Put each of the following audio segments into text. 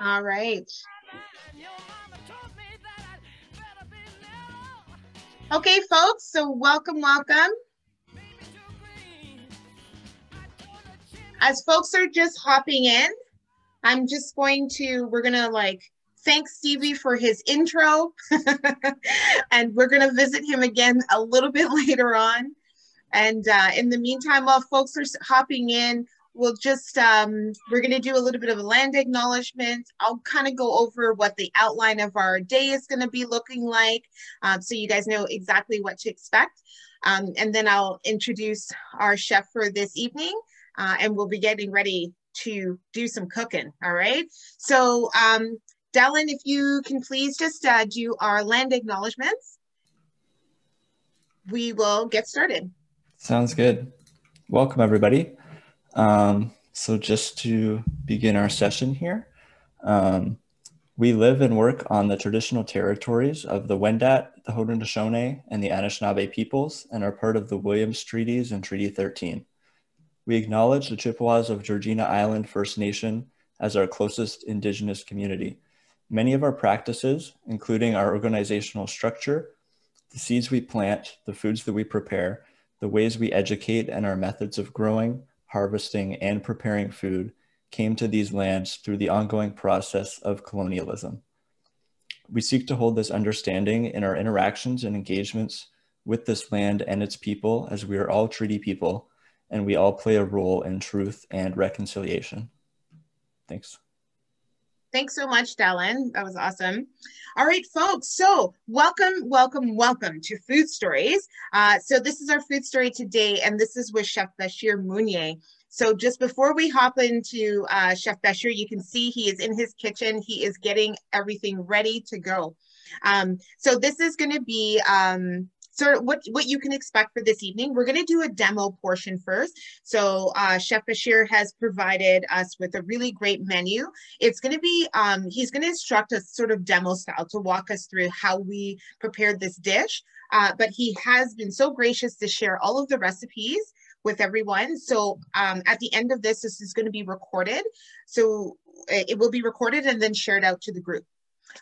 All right. Okay, folks, so welcome, welcome. As folks are just hopping in, I'm just going to, we're going to like thank Stevie for his intro. and we're going to visit him again a little bit later on. And uh, in the meantime, while folks are hopping in, we'll just, um, we're going to do a little bit of a land acknowledgement. I'll kind of go over what the outline of our day is going to be looking like um, so you guys know exactly what to expect. Um, and then I'll introduce our chef for this evening uh, and we'll be getting ready to do some cooking. All right. So, um, Dallin, if you can please just uh, do our land acknowledgements, we will get started. Sounds good. Welcome, everybody. Um, so just to begin our session here, um, we live and work on the traditional territories of the Wendat, the Haudenosaunee, and the Anishinaabe peoples, and are part of the Williams Treaties and Treaty 13. We acknowledge the Chippewas of Georgina Island First Nation as our closest Indigenous community. Many of our practices, including our organizational structure, the seeds we plant, the foods that we prepare, the ways we educate, and our methods of growing, harvesting, and preparing food came to these lands through the ongoing process of colonialism. We seek to hold this understanding in our interactions and engagements with this land and its people as we are all treaty people and we all play a role in truth and reconciliation. Thanks. Thanks so much, Dallin. That was awesome. All right, folks. So, welcome, welcome, welcome to Food Stories. Uh, so, this is our food story today, and this is with Chef Bashir Munye. So, just before we hop into uh, Chef Bashir, you can see he is in his kitchen. He is getting everything ready to go. Um, so, this is going to be um, sort of what, what you can expect for this evening. We're going to do a demo portion first. So uh, Chef Bashir has provided us with a really great menu. It's going to be, um, he's going to instruct us sort of demo style to walk us through how we prepared this dish. Uh, but he has been so gracious to share all of the recipes with everyone. So um, at the end of this, this is going to be recorded. So it will be recorded and then shared out to the group.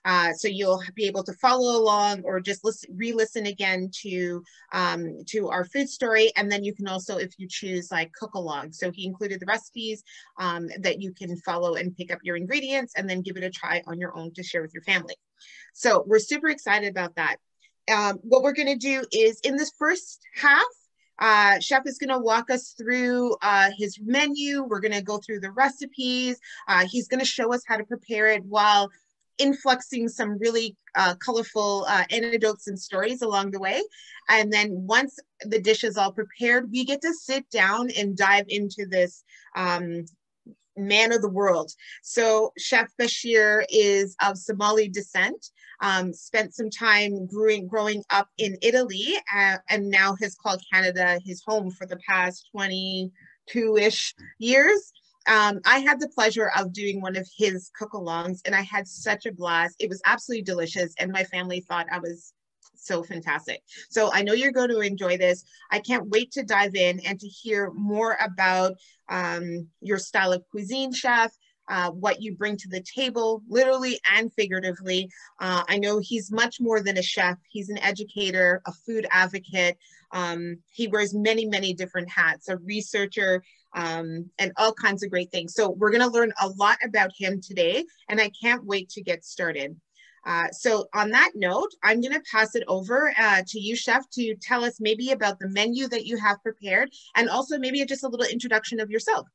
Uh, so you'll be able to follow along or just listen, re-listen again to um, to our food story. And then you can also, if you choose, like cook along. So he included the recipes um, that you can follow and pick up your ingredients and then give it a try on your own to share with your family. So we're super excited about that. Um, what we're going to do is in this first half, uh, chef is going to walk us through uh, his menu. We're going to go through the recipes. Uh, he's going to show us how to prepare it while influxing some really uh, colorful uh, anecdotes and stories along the way. And then once the dish is all prepared, we get to sit down and dive into this um, man of the world. So Chef Bashir is of Somali descent, um, spent some time growing, growing up in Italy, uh, and now has called Canada his home for the past 22-ish years. Um, I had the pleasure of doing one of his cook-alongs and I had such a blast. It was absolutely delicious and my family thought I was so fantastic. So I know you're going to enjoy this. I can't wait to dive in and to hear more about um, your style of cuisine, chef, uh, what you bring to the table, literally and figuratively. Uh, I know he's much more than a chef. He's an educator, a food advocate. Um, he wears many, many different hats, a researcher, um, and all kinds of great things. So we're going to learn a lot about him today, and I can't wait to get started. Uh, so on that note, I'm going to pass it over uh, to you, Chef, to tell us maybe about the menu that you have prepared, and also maybe just a little introduction of yourself.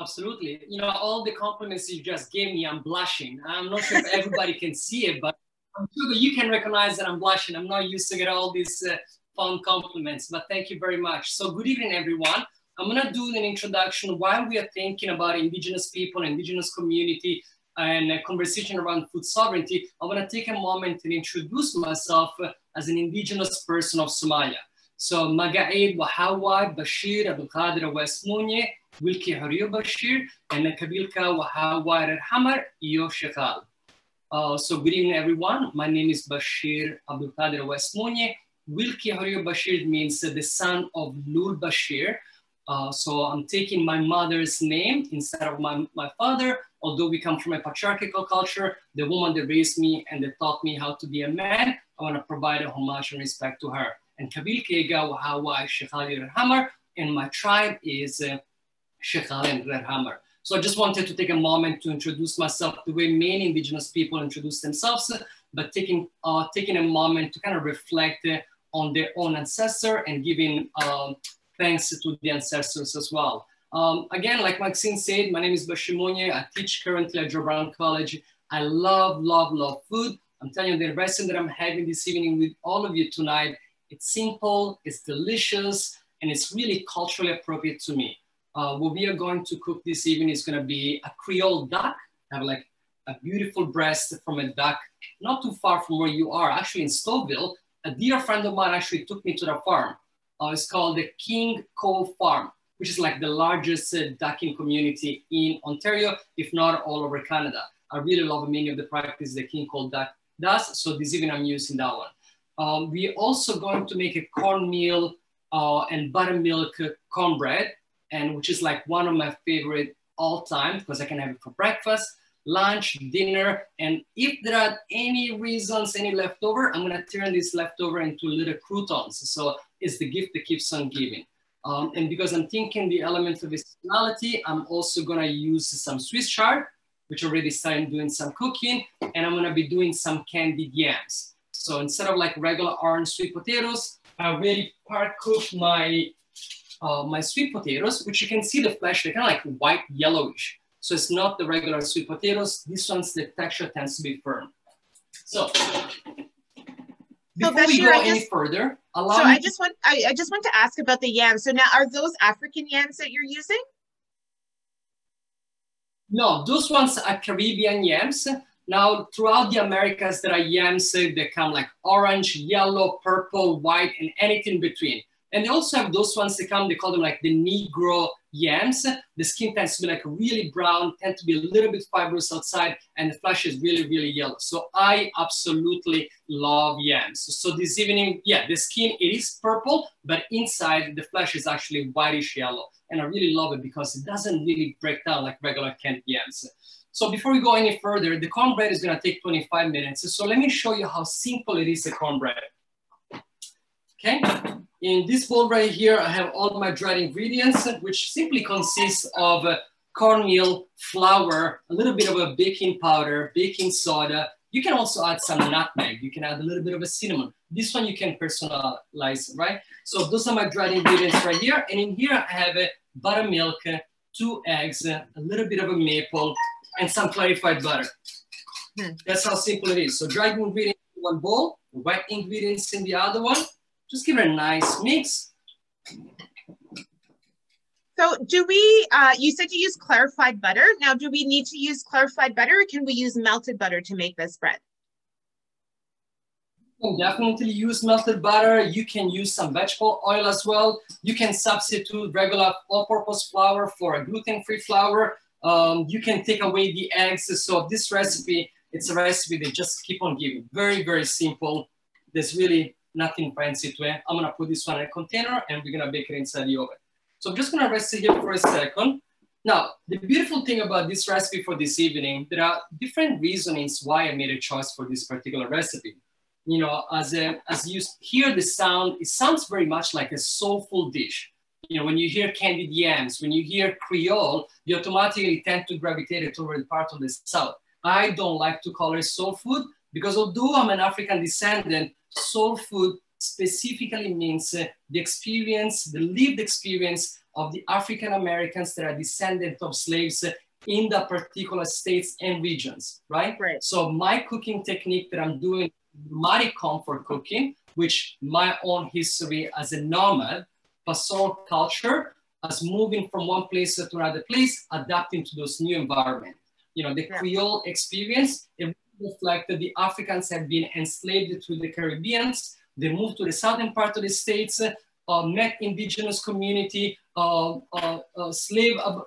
Absolutely. You know, all the compliments you just gave me, I'm blushing. I'm not sure if everybody can see it, but I'm sure that you can recognize that I'm blushing. I'm not used to get all these uh, fun compliments, but thank you very much. So good evening, everyone. I'm gonna do an introduction while we are thinking about indigenous people, indigenous community, and a conversation around food sovereignty. I wanna take a moment and introduce myself as an indigenous person of Somalia. So Magaid Wahawa Bashir Abdul Qadir West Munye, Wilki Hario Bashir, and Kabilka Wahawa Hamar Iyo Shekal. Uh, so good evening, everyone. My name is Bashir Abdul Qadir West Munye. Wilki Hario Bashir means uh, the son of Lul Bashir. Uh, so I'm taking my mother's name instead of my, my father. Although we come from a patriarchal culture, the woman that raised me and that taught me how to be a man, I want to provide a homage and respect to her. And Kabil Kega Wahawa Shekhali Hammer, and my tribe is uh, Shekhali. So I just wanted to take a moment to introduce myself the way many indigenous people introduce themselves, but taking, uh, taking a moment to kind of reflect uh, on their own ancestor and giving uh, thanks to the ancestors as well. Um, again, like Maxine said, my name is Bashir Munye. I teach currently at George Brown College. I love, love, love food. I'm telling you, the recipe that I'm having this evening with all of you tonight, it's simple, it's delicious, and it's really culturally appropriate to me. Uh, what we are going to cook this evening is gonna be a Creole duck. I have like a beautiful breast from a duck, not too far from where you are, actually in Stouffville. A dear friend of mine actually took me to the farm. Uh, it's called the King Cole Farm which is like the largest uh, ducking community in Ontario, if not all over Canada. I really love many of the practices the King Cole Duck does, so this evening I'm using that one. Um, we're also going to make a cornmeal uh, and buttermilk cornbread, and which is like one of my favorite all time because I can have it for breakfast, lunch, dinner, and if there are any reasons, any leftover, I'm gonna turn this leftover into little croutons. So it's the gift that keeps on giving. Um, and because I'm thinking the element of seasonality, I'm also gonna use some Swiss chard, which already started doing some cooking, and I'm gonna be doing some candied yams. So instead of like regular orange sweet potatoes, I already part cooked my, uh, my sweet potatoes, which you can see the flesh, they're kind of like white yellowish. So it's not the regular sweet potatoes. This one's the texture tends to be firm. So before so we go any just, further, allow so I just want I, I just want to ask about the yams. So now are those African yams that you're using? No, those ones are Caribbean yams. Now, throughout the Americas, there are yams that come like orange, yellow, purple, white, and anything between. And they also have those ones that come, they call them like the Negro yams. The skin tends to be like really brown, tend to be a little bit fibrous outside, and the flesh is really, really yellow. So I absolutely love yams. So this evening, yeah, the skin, it is purple, but inside the flesh is actually whitish yellow. And I really love it because it doesn't really break down like regular canned yams. So before we go any further, the cornbread is gonna take 25 minutes. So let me show you how simple it is, the cornbread. Okay, in this bowl right here, I have all my dried ingredients, which simply consists of uh, cornmeal, flour, a little bit of a baking powder, baking soda. You can also add some nutmeg. You can add a little bit of a cinnamon. This one you can personalize, right? So those are my dried ingredients right here. And in here, I have a buttermilk, two eggs, a little bit of a maple, and some clarified butter. Hmm. That's how simple it is. So dried ingredients in one bowl, wet ingredients in the other one, just give it a nice mix. So do we, uh, you said you use clarified butter. Now, do we need to use clarified butter or can we use melted butter to make this bread? You can definitely use melted butter. You can use some vegetable oil as well. You can substitute regular all-purpose flour for a gluten-free flour. Um, you can take away the eggs. So this recipe, it's a recipe that just keep on giving. Very, very simple. There's really nothing fancy to it. I'm gonna put this one in a container and we're gonna bake it inside the oven. So I'm just gonna rest it here for a second. Now, the beautiful thing about this recipe for this evening, there are different reasonings why I made a choice for this particular recipe. You know, as, a, as you hear the sound, it sounds very much like a soulful dish. You know, when you hear candied yams, when you hear Creole, you automatically tend to gravitate it toward the part of the South. I don't like to call it soul food because although I'm an African descendant, soul food specifically means uh, the experience, the lived experience of the African Americans that are descendants of slaves uh, in the particular states and regions, right? Right. So my cooking technique that I'm doing, mighty comfort cooking, which my own history as a nomad, Pasol culture, as moving from one place to another place, adapting to those new environment. You know, the yeah. Creole experience, it reflect that the Africans have been enslaved through the Caribbeans. They moved to the southern part of the states, uh, met indigenous community, uh, uh, uh slave, uh,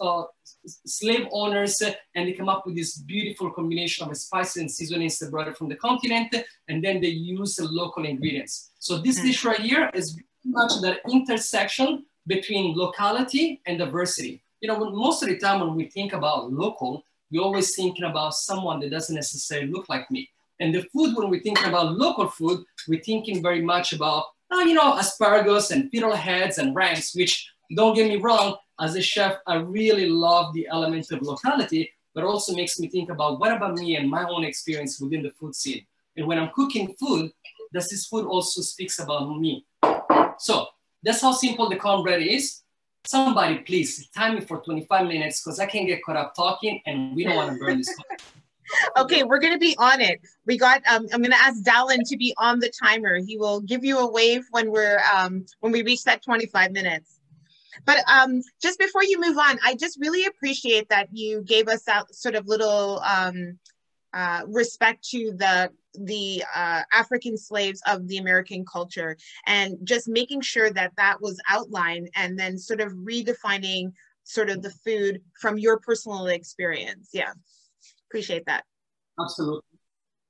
uh, slave owners, and they come up with this beautiful combination of spices and seasonings they brought from the continent, and then they use the local ingredients. So this mm. dish right here is much that intersection between locality and diversity. You know, most of the time when we think about local, we're always thinking about someone that doesn't necessarily look like me. And the food, when we're thinking about local food, we're thinking very much about, oh, you know, asparagus and fiddleheads and ramps, which don't get me wrong, as a chef, I really love the element of locality, but also makes me think about what about me and my own experience within the food scene. And when I'm cooking food, does this food also speaks about me? So that's how simple the cornbread is. Somebody please time me for 25 minutes because I can get caught up talking and we don't want to burn this. okay, we're gonna be on it. We got. Um, I'm gonna ask Dallin to be on the timer. He will give you a wave when we're um, when we reach that 25 minutes. But um, just before you move on, I just really appreciate that you gave us that sort of little um, uh, respect to the the uh, African slaves of the American culture and just making sure that that was outlined and then sort of redefining sort of the food from your personal experience. Yeah, appreciate that. Absolutely.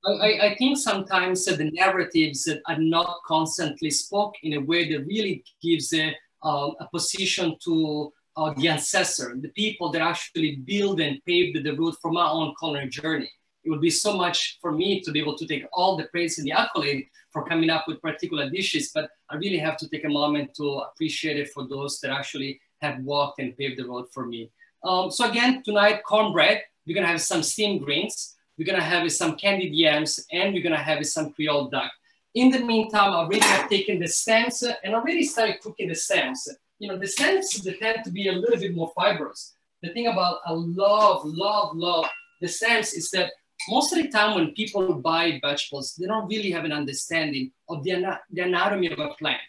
I, I think sometimes the narratives that are not constantly spoke in a way that really gives a, uh, a position to uh, the ancestor, the people that actually build and paved the road for my own culinary journey it would be so much for me to be able to take all the praise and the accolade for coming up with particular dishes, but I really have to take a moment to appreciate it for those that actually have walked and paved the road for me. Um, so again, tonight, cornbread, we're gonna have some steamed greens, we're gonna have some candied yams, and we're gonna have some Creole duck. In the meantime, I already have taken the stems and already started cooking the stems. You know, the stems, they tend to be a little bit more fibrous. The thing about I love, love, love the stems is that most of the time when people buy vegetables, they don't really have an understanding of the, the anatomy of a plant.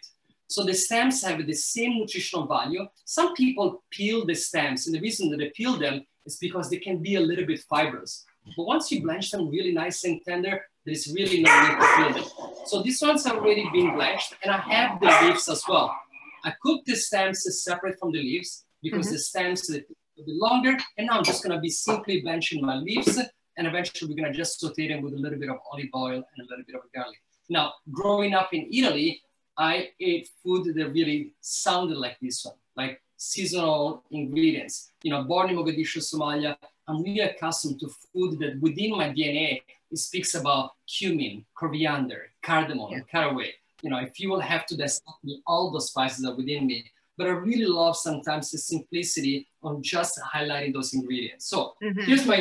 So the stems have the same nutritional value. Some people peel the stems, and the reason that they peel them is because they can be a little bit fibrous. But once you blanch them really nice and tender, there's really no need to peel them. So these ones have already been blanched, and I have the leaves as well. I cook the stems separate from the leaves because mm -hmm. the stems are a bit longer, and now I'm just gonna be simply blanching my leaves and eventually we're gonna just saute them with a little bit of olive oil and a little bit of garlic. Now, growing up in Italy, I ate food that really sounded like this one, like seasonal ingredients. You know, born in Mogadishu, Somalia, I'm really accustomed to food that within my DNA, it speaks about cumin, coriander, cardamom, yeah. caraway. You know, if you will have to dissect me, all those spices are within me. But I really love sometimes the simplicity on just highlighting those ingredients. So mm-hmm. here's my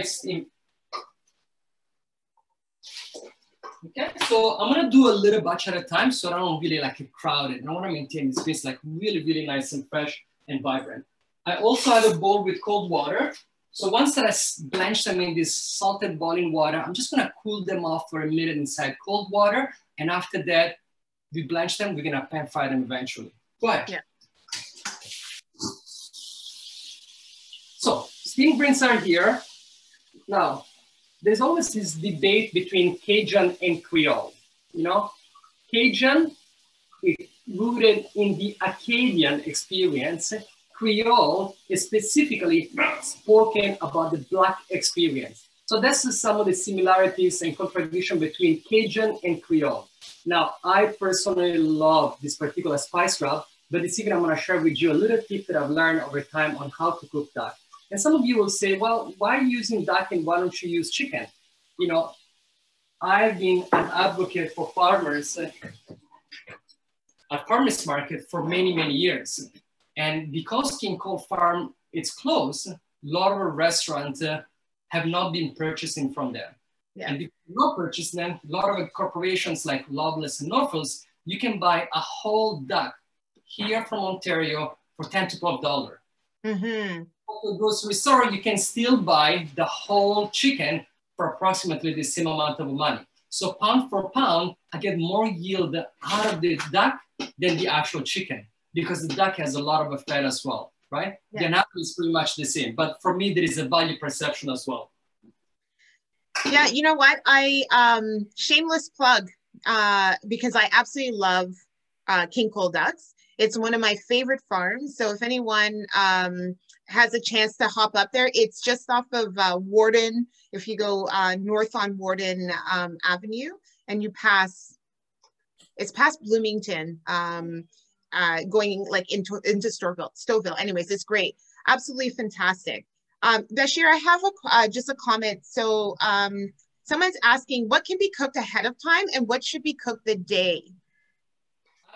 Okay, so I'm gonna do a little batch at a time so I don't really like it crowded. I wanna maintain the space like really, really nice and fresh and vibrant. I also have a bowl with cold water. So once that I blanch them in this salted boiling water, I'm just gonna cool them off for a minute inside cold water. And after that, we blanch them, we're gonna pan fry them eventually. Go ahead. Yeah. So steamed greens are here. Now, there's always this debate between Cajun and Creole. You know, Cajun is rooted in the Acadian experience. Creole is specifically spoken about the Black experience. So that's some of the similarities and contradiction between Cajun and Creole. Now, I personally love this particular spice rub, but this evening I'm gonna share with you a little tip that I've learned over time on how to cook that. And some of you will say, well, why are you using duck and why don't you use chicken? You know, I've been an advocate for farmers uh, at farmers market for many, many years. And because King Cole Farm is closed, a lot of restaurants uh, have not been purchasing from them. Yeah. And if you not purchase them, a lot of corporations like Loblaws and Norfolk's, you can buy a whole duck here from Ontario for 10 to 12 dollars. Mm-hmm the grocery store, you can still buy the whole chicken for approximately the same amount of money. So pound for pound, I get more yield out of the duck than the actual chicken because the duck has a lot of fat as well, right? Yeah. The anatomy is pretty much the same, but for me, there is a value perception as well. Yeah, you know what? I um shameless plug uh because I absolutely love uh King Cole ducks. It's one of my favorite farms. So if anyone um has a chance to hop up there. It's just off of uh, Warden. If you go uh, north on Warden um, Avenue and you pass, it's past Bloomington. Um, uh, going like into into Stouffville. Stouffville. Anyways, it's great. Absolutely fantastic. Um, Bashir, I have a uh, just a comment. So um, someone's asking, what can be cooked ahead of time and what should be cooked the day?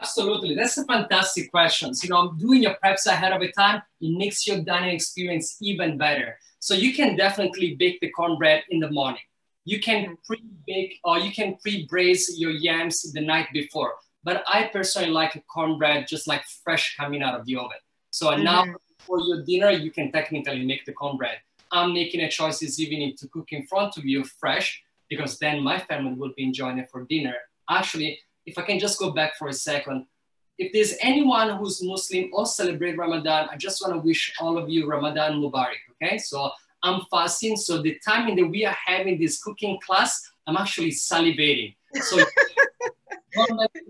Absolutely, that's a fantastic question. You know, doing your preps ahead of a time it makes your dining experience even better. So you can definitely bake the cornbread in the morning. You can mm-hmm. pre-bake or you can pre-braise your yams the night before. But I personally like a cornbread just like fresh coming out of the oven. So mm-hmm. now for your dinner, you can technically make the cornbread. I'm making a choice this evening to cook in front of you fresh because then my family will be enjoying it for dinner. Actually, if I can just go back for a second, if there's anyone who's Muslim or celebrate Ramadan, I just want to wish all of you Ramadan Mubarak. Okay, so I'm fasting. So the timing that we are having this cooking class, I'm actually salivating. So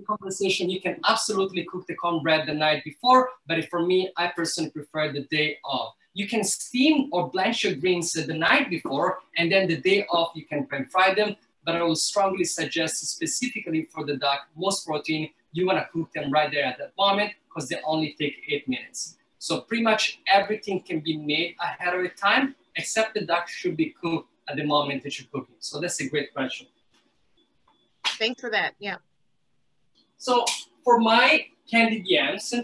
conversation, you can absolutely cook the cornbread the night before, but for me, I personally prefer the day of. You can steam or blanch your greens the night before, and then the day off, you can pan fry them. But I would strongly suggest specifically for the duck, most protein, you wanna cook them right there at that moment because they only take eight minutes. So pretty much everything can be made ahead of time, except the duck should be cooked at the moment that you're cooking. So that's a great question. Thanks for that, yeah. So for my candied yams,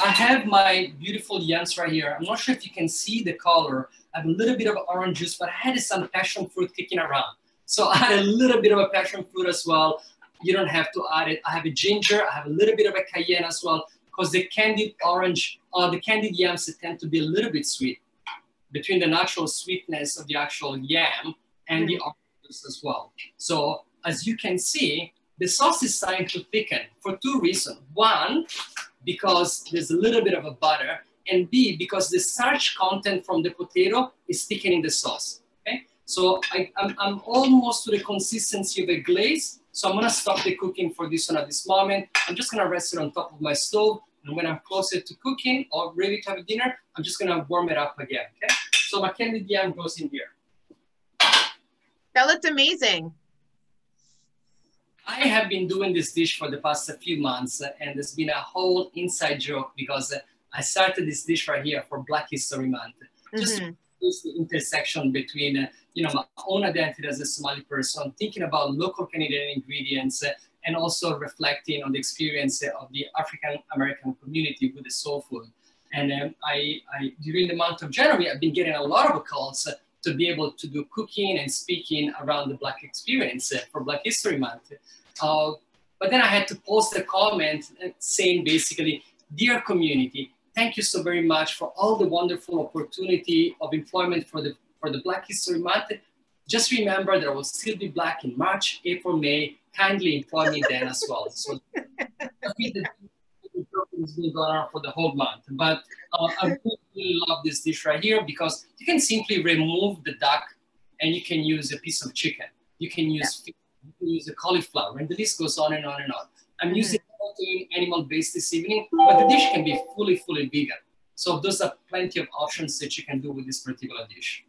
I have my beautiful yams right here. I'm not sure if you can see the color. I have a little bit of orange juice, but I had some passion fruit kicking around. So I had a little bit of a passion fruit as well. You don't have to add it. I have a ginger. I have a little bit of a cayenne as well because the candied orange, uh, the candied yams tend to be a little bit sweet between the natural sweetness of the actual yam and the mm. orange juice as well. So as you can see, the sauce is starting to thicken for two reasons. One, because there's a little bit of a butter, and B, because the starch content from the potato is thickening the sauce. Okay, so I, am I'm, I'm almost to the consistency of a glaze. So I'm gonna stop the cooking for this one at this moment. I'm just gonna rest it on top of my stove. And when I'm closer to cooking or ready to have a dinner, I'm just gonna warm it up again, okay? So my candied yam goes in here. That looked amazing. I have been doing this dish for the past few months, and there's been a whole inside joke because I started this dish right here for Black History Month. Just the intersection between, uh, you know, my own identity as a Somali person, thinking about local Canadian ingredients, uh, and also reflecting on the experience of the African American community with the soul food. And um, I, I, during the month of January, I've been getting a lot of calls uh, to be able to do cooking and speaking around the Black experience uh, for Black History Month. Uh, but then I had to post a comment saying basically, dear community, thank you so very much for all the wonderful opportunity of employment for the, for the Black History Month. Just remember there will still be Black in March, April, May. Kindly employ me then as well. So has been going on for the whole month. But uh, I really love this dish right here because you can simply remove the duck and you can use a piece of chicken. You can use yeah. you can use a cauliflower, and the list goes on and on and on. I'm mm-hmm. using protein animal-based this evening, but the dish can be fully, fully vegan. So those are plenty of options that you can do with this particular dish.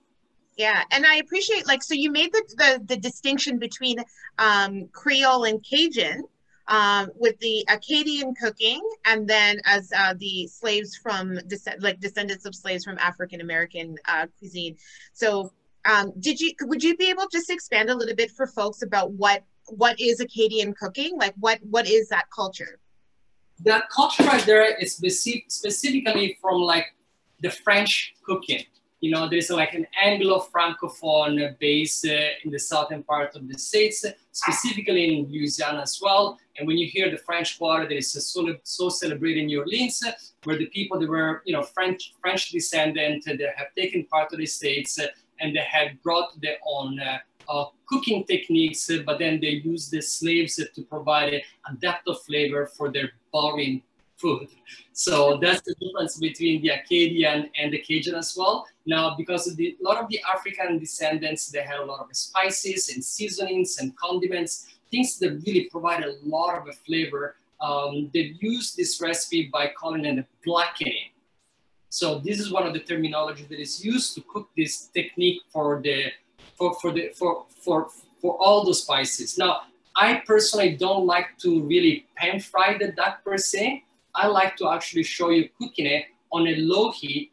Yeah, and I appreciate like so you made the the, the distinction between um, Creole and Cajun, um, with the Acadian cooking, and then as uh, the slaves from like descendants of slaves from African American uh, cuisine. So, um, did you would you be able to just expand a little bit for folks about what what is Acadian cooking? Like, what what is that culture? That culture right there is specific, specifically from like the French cooking you know, there's like an Anglo-Francophone base uh, in the southern part of the states, specifically in Louisiana as well. And when you hear the French Quarter, there is so, so celebrated in New Orleans, where the people that were, you know, French French descendant that have taken part of the states and they had brought their own uh, uh, cooking techniques, but then they used the slaves to provide a depth of flavor for their boring food. So that's the difference between the Acadian and the Cajun as well. Now, because the, a lot of the African descendants, they had a lot of spices and seasonings and condiments, things that really provide a lot of a flavor. Um, they use this recipe by calling it blackening. So this is one of the terminology that is used to cook this technique for the for, for the for for for all the spices. Now, I personally don't like to really pan fry the duck per se I like to actually show you cooking it on a low heat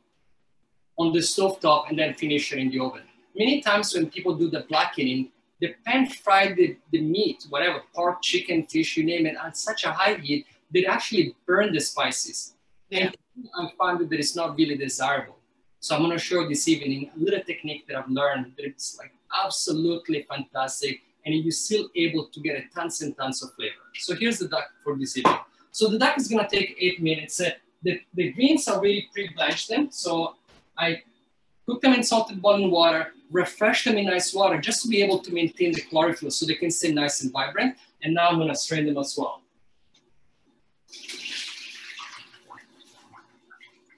on the stove top and then finish it in the oven. Many times when people do the blackening, they pan fry the, the meat, whatever, pork, chicken, fish, you name it, at such a high heat, they actually burn the spices. Yeah. And I find that it's not really desirable. So I'm gonna show this evening a little technique that I've learned that it's like absolutely fantastic and you're still able to get a tons and tons of flavor. So here's the duck for this evening. So the duck is gonna take eight minutes. Uh, the, the greens are really pre-blanched them. So I cook them in salted boiling water, refresh them in nice water just to be able to maintain the chlorophyll so they can stay nice and vibrant. And now I'm gonna strain them as well.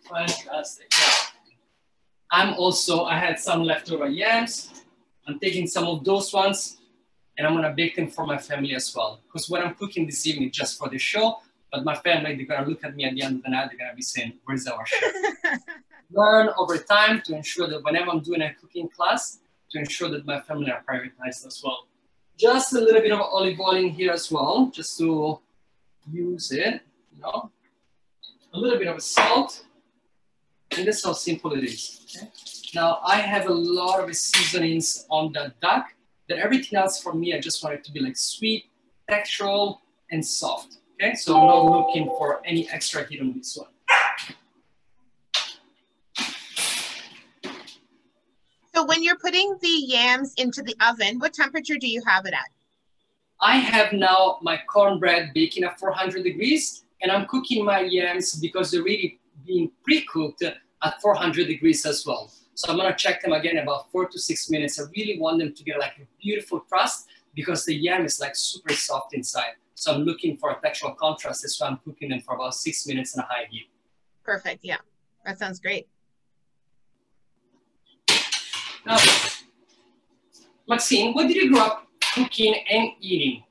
Fantastic. I'm also, I had some leftover yams. I'm taking some of those ones and I'm gonna bake them for my family as well. Because what I'm cooking this evening just for the show, but my family, they're gonna look at me at the end of the night, they're gonna be saying, where's our chef? Learn over time to ensure that whenever I'm doing a cooking class, to ensure that my family are prioritized as well. Just a little bit of olive oil in here as well, just to use it, you know. A little bit of salt, and that's how simple it is. Okay? Now I have a lot of seasonings on the duck that everything else for me, I just want it to be like sweet, textural, and soft. Okay, so I'm not looking for any extra heat on this one. So when you're putting the yams into the oven, what temperature do you have it at? I have now my cornbread baking at 400 degrees, and I'm cooking my yams because they're really being pre-cooked at 400 degrees as well. So I'm gonna check them again about four to six minutes. I really want them to get like a beautiful crust because the yam is like super soft inside. So I'm looking for a textural contrast. That's why I'm cooking them for about six minutes in a high heat. Perfect, yeah. That sounds great. Now, Maxine, what did you grow up cooking and eating?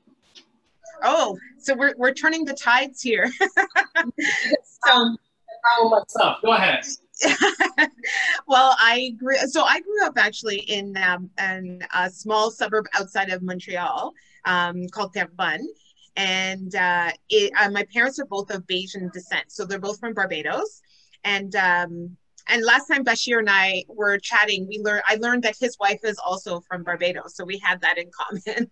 Oh, so we're, we're turning the tides here. so, myself. Go ahead. well, I grew so I grew up actually in um, in a small suburb outside of Montreal um, called Terrebonne, and uh, it, uh, my parents are both of Bajan descent, so they're both from Barbados, and um, and last time Bashir and I were chatting, we learned I learned that his wife is also from Barbados, so we had that in common.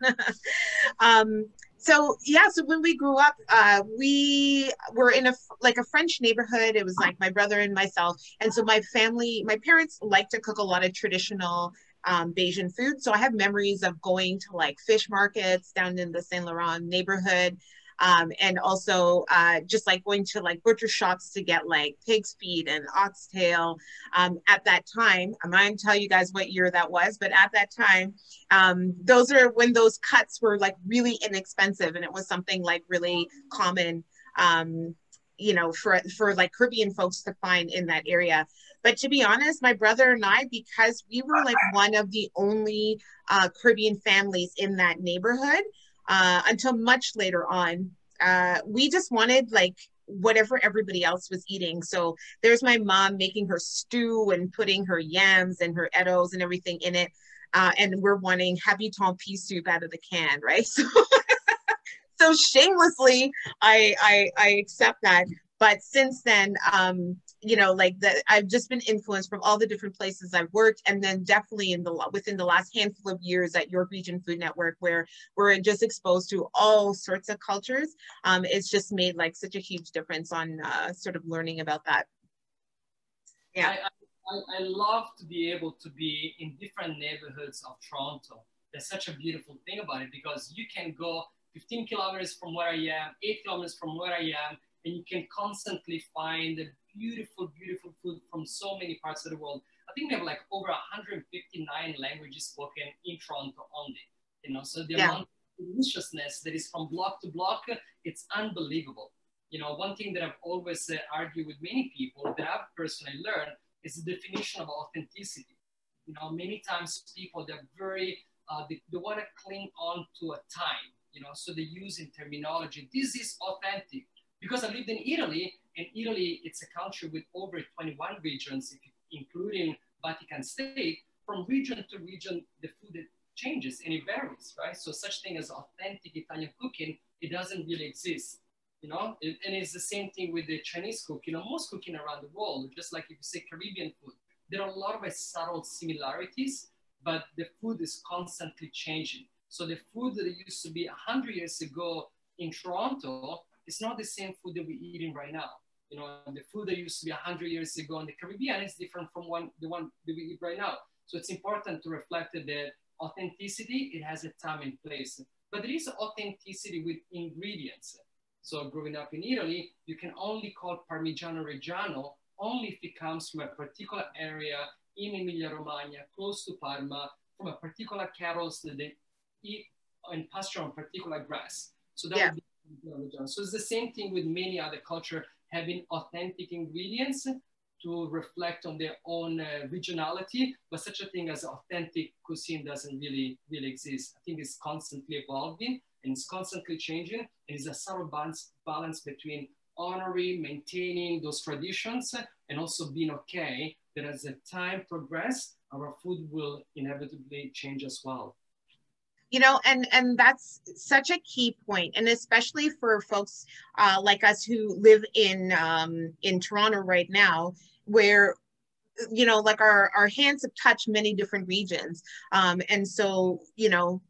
um, so yeah so when we grew up uh, we were in a like a french neighborhood. It was like my brother and myself. And so my family my parents like to cook a lot of traditional um, Bajan food. So I have memories of going to like fish markets down in the Saint Laurent neighborhood um, and also uh, just like going to like butcher shops to get like pig's feet and oxtail. Um, at that time, I'm not going to tell you guys what year that was, but at that time, um, those are when those cuts were like really inexpensive, and it was something like really common. Um, you know, for for like Caribbean folks to find in that area. But to be honest, my brother and I, because we were like one of the only uh, Caribbean families in that neighborhood, uh, until much later on. Uh, we just wanted like whatever everybody else was eating. So there's my mom making her stew and putting her yams and her edos and everything in it. Uh, and we're wanting habitant pea soup out of the can, right? So, so shamelessly, I, I I accept that. But since then, um, you know like that i've just been influenced from all the different places i've worked and then definitely in the within the last handful of years at york region food network where we're just exposed to all sorts of cultures um, it's just made like such a huge difference on uh, sort of learning about that. Yeah. I, I, I love to be able to be in different neighborhoods of toronto. There's such a beautiful thing about it because you can go 15 kilometers from where i am 8 kilometers from where i am and you can constantly find the beautiful, beautiful food from so many parts of the world. I think we have like over 159 languages spoken in Toronto only. You know, so the yeah. amount of deliciousness that is from block to block, it's unbelievable. You know, one thing that I've always uh, argued with many people that I've personally learned is the definition of authenticity. You know, many times people they're very uh, they, they want to cling on to a time. You know, so they use in terminology. This is authentic because I lived in Italy and Italy, it's a country with over 21 regions, including Vatican State. From region to region, the food changes and it varies, right? So such thing as authentic Italian cooking, it doesn't really exist. you know, and it's the same thing with the Chinese cooking know, most cooking around the world, just like if you say Caribbean food, there are a lot of subtle similarities, but the food is constantly changing. So the food that used to be 100 years ago in Toronto is not the same food that we're eating right now. You know, the food that used to be 100 years ago in the Caribbean is different from one, the one that we eat right now. So it's important to reflect that authenticity, it has a time and place. But there is authenticity with ingredients. So growing up in Italy, you can only call Parmigiano Reggiano only if it comes from a particular area in Emilia-Romagna, close to Parma, from a particular cattle that they eat and pasture on particular grass. So that yeah. would be So it's the same thing with many other culture having authentic ingredients to reflect on their own uh, regionality, but such a thing as authentic cuisine doesn't really, really exist. I think it's constantly evolving and it's constantly changing. And it's a subtle balance, balance between honoring, maintaining those traditions, and also being okay that as the time progresses, our food will inevitably change as well you know and and that's such a key point and especially for folks uh, like us who live in um, in toronto right now where you know like our our hands have touched many different regions. Um, and so you know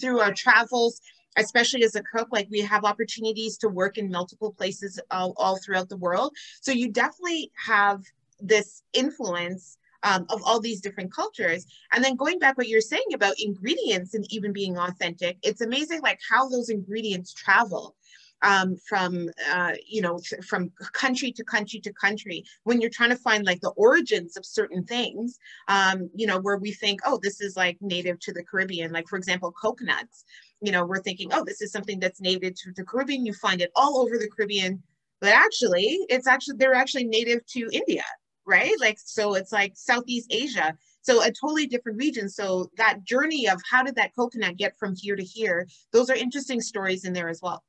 through our travels especially as a cook like we have opportunities to work in multiple places all, all throughout the world. So you definitely have this influence um, of all these different cultures. And then going back what you're saying about ingredients and even being authentic it's amazing like how those ingredients travel um, from uh, you know from country to country to country. When you're trying to find like the origins of certain things um, you know where we think oh this is like native to the caribbean. Like for example coconuts. You know we're thinking oh this is something that's native to the caribbean. You find it all over the caribbean but actually it's actually they're actually native to india right like so it's like southeast asia so a totally different region so that journey of how did that coconut get from here to here those are interesting stories in there as well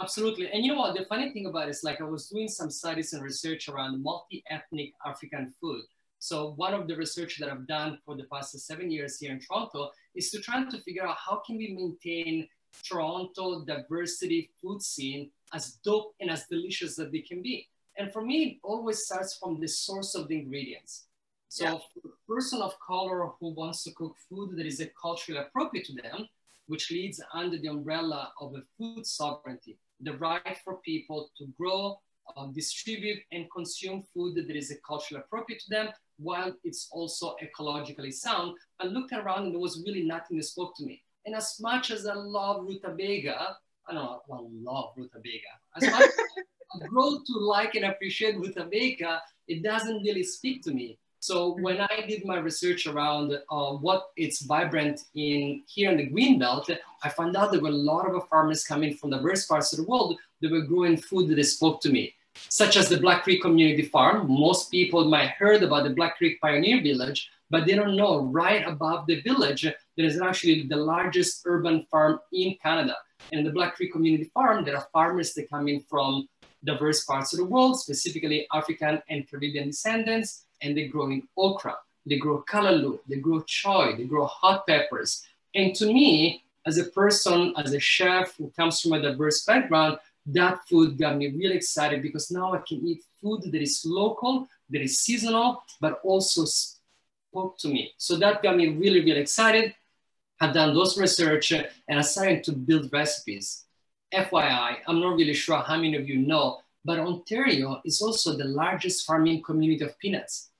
Absolutely. And you know what? The funny thing about it is like I was doing some studies and research around multi-ethnic African food. So one of the research that I've done for the past seven years here in Toronto is to try to figure out how can we maintain Toronto diversity food scene as dope and as delicious that they can be. And for me, it always starts from the source of the ingredients. So yeah. for a person of color who wants to cook food that is culturally appropriate to them, which leads under the umbrella of a food sovereignty the right for people to grow, uh, distribute, and consume food that is culturally appropriate to them, while it's also ecologically sound. I looked around and there was really nothing that spoke to me. And as much as I love rutabaga, I don't know, I love rutabaga. As much grow to like and appreciate with rutabaga, it doesn't really speak to me. So when I did my research around uh, what it's vibrant in here in the green belt, I found out there were a lot of farmers coming from diverse parts of the world that were growing food that spoke to me, such as the Black Creek Community Farm. Most people might heard about the Black Creek Pioneer Village, but they don't know right above the village there is actually the largest urban farm in Canada. And the Black Creek Community Farm, there are farmers that come in from diverse parts of the world, specifically African and Caribbean descendants, and they grow in okra, they grow kalaloo, they grow choy, they grow hot peppers. And to me, as a person, as a chef who comes from a diverse background, that food got me really excited because now I can eat food that is local, that is seasonal, but also spoke to me. So that got me really, really excited. I've done those research and I started to build recipes. FYI, I'm not really sure how many of you know, but Ontario is also the largest farming community of peanuts.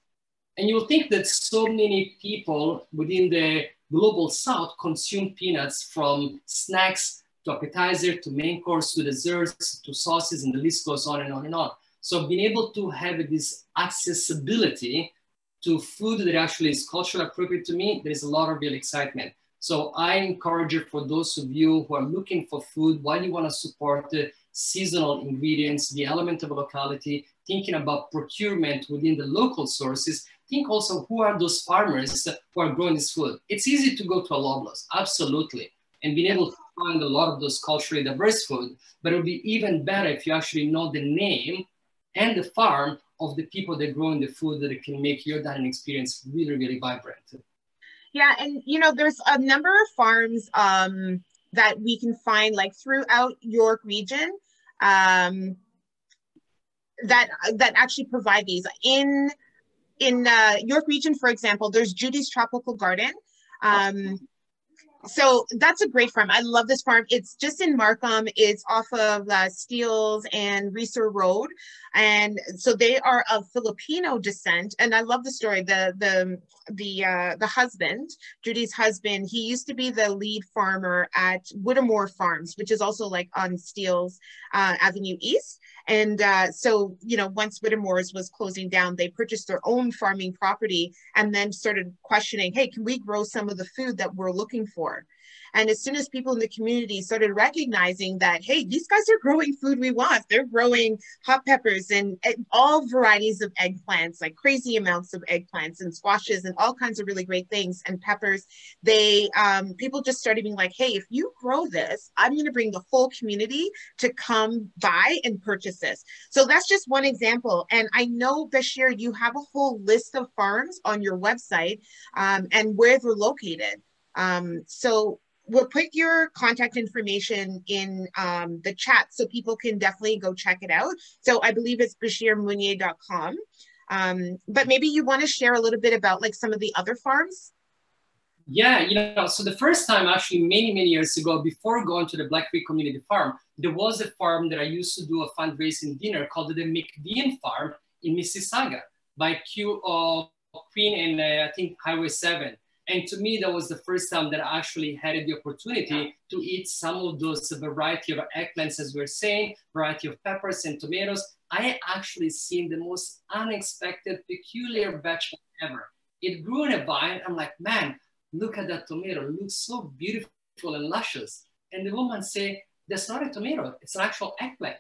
And you'll think that so many people within the global south consume peanuts from snacks to appetizer to main course to desserts to sauces and the list goes on and on and on. So being able to have this accessibility to food that actually is culturally appropriate to me, there's a lot of real excitement. So I encourage you for those of you who are looking for food, while you want to support the seasonal ingredients, the element of locality, thinking about procurement within the local sources, think also who are those farmers who are growing this food. It's easy to go to a Loblaws, absolutely, and being able to find a lot of those culturally diverse food, but it would be even better if you actually know the name and the farm of the people that grow in the food that can make your dining experience really, really vibrant. Yeah, and you know, there's a number of farms um, that we can find like throughout York region um, that that actually provide these in in uh, York Region, for example. There's Judy's Tropical Garden. Um, so that's a great farm. I love this farm. It's just in Markham. It's off of uh, Steeles and Reesor Road, and so they are of Filipino descent. And I love the story. The the the uh, the husband, Judy's husband, he used to be the lead farmer at Whittamore Farms, which is also like on Steeles uh, Avenue East. And uh, so, you know, once Whittamore's was closing down, they purchased their own farming property and then started questioning, hey, can we grow some of the food that we're looking for? And as soon as people in the community started recognizing that, hey, these guys are growing food we want, they're growing hot peppers and, and all varieties of eggplants, like crazy amounts of eggplants and squashes and all kinds of really great things and peppers. They um, people just started being like, hey, if you grow this, I'm going to bring the whole community to come buy and purchase this. So that's just one example. And I know Bashir, you have a whole list of farms on your website um, and where they're located. Um, so we'll put your contact information in um, the chat so people can definitely go check it out. So I believe it's bashirmunye.com. Um, but maybe you want to share a little bit about like some of the other farms. Yeah, you know, so the first time actually many, many years ago, before going to the Black Creek Community Farm, there was a farm that I used to do a fundraising dinner called the McVean Farm in Mississauga by Q of Queen and uh, I think Highway 7. And to me, that was the first time that I actually had the opportunity to eat some of those variety of eggplants, as we are saying, variety of peppers and tomatoes. I actually seen the most unexpected, peculiar vegetable ever. It grew in a vine. I'm like, man, look at that tomato. It looks so beautiful and luscious. And the woman say, that's not a tomato. It's an actual eggplant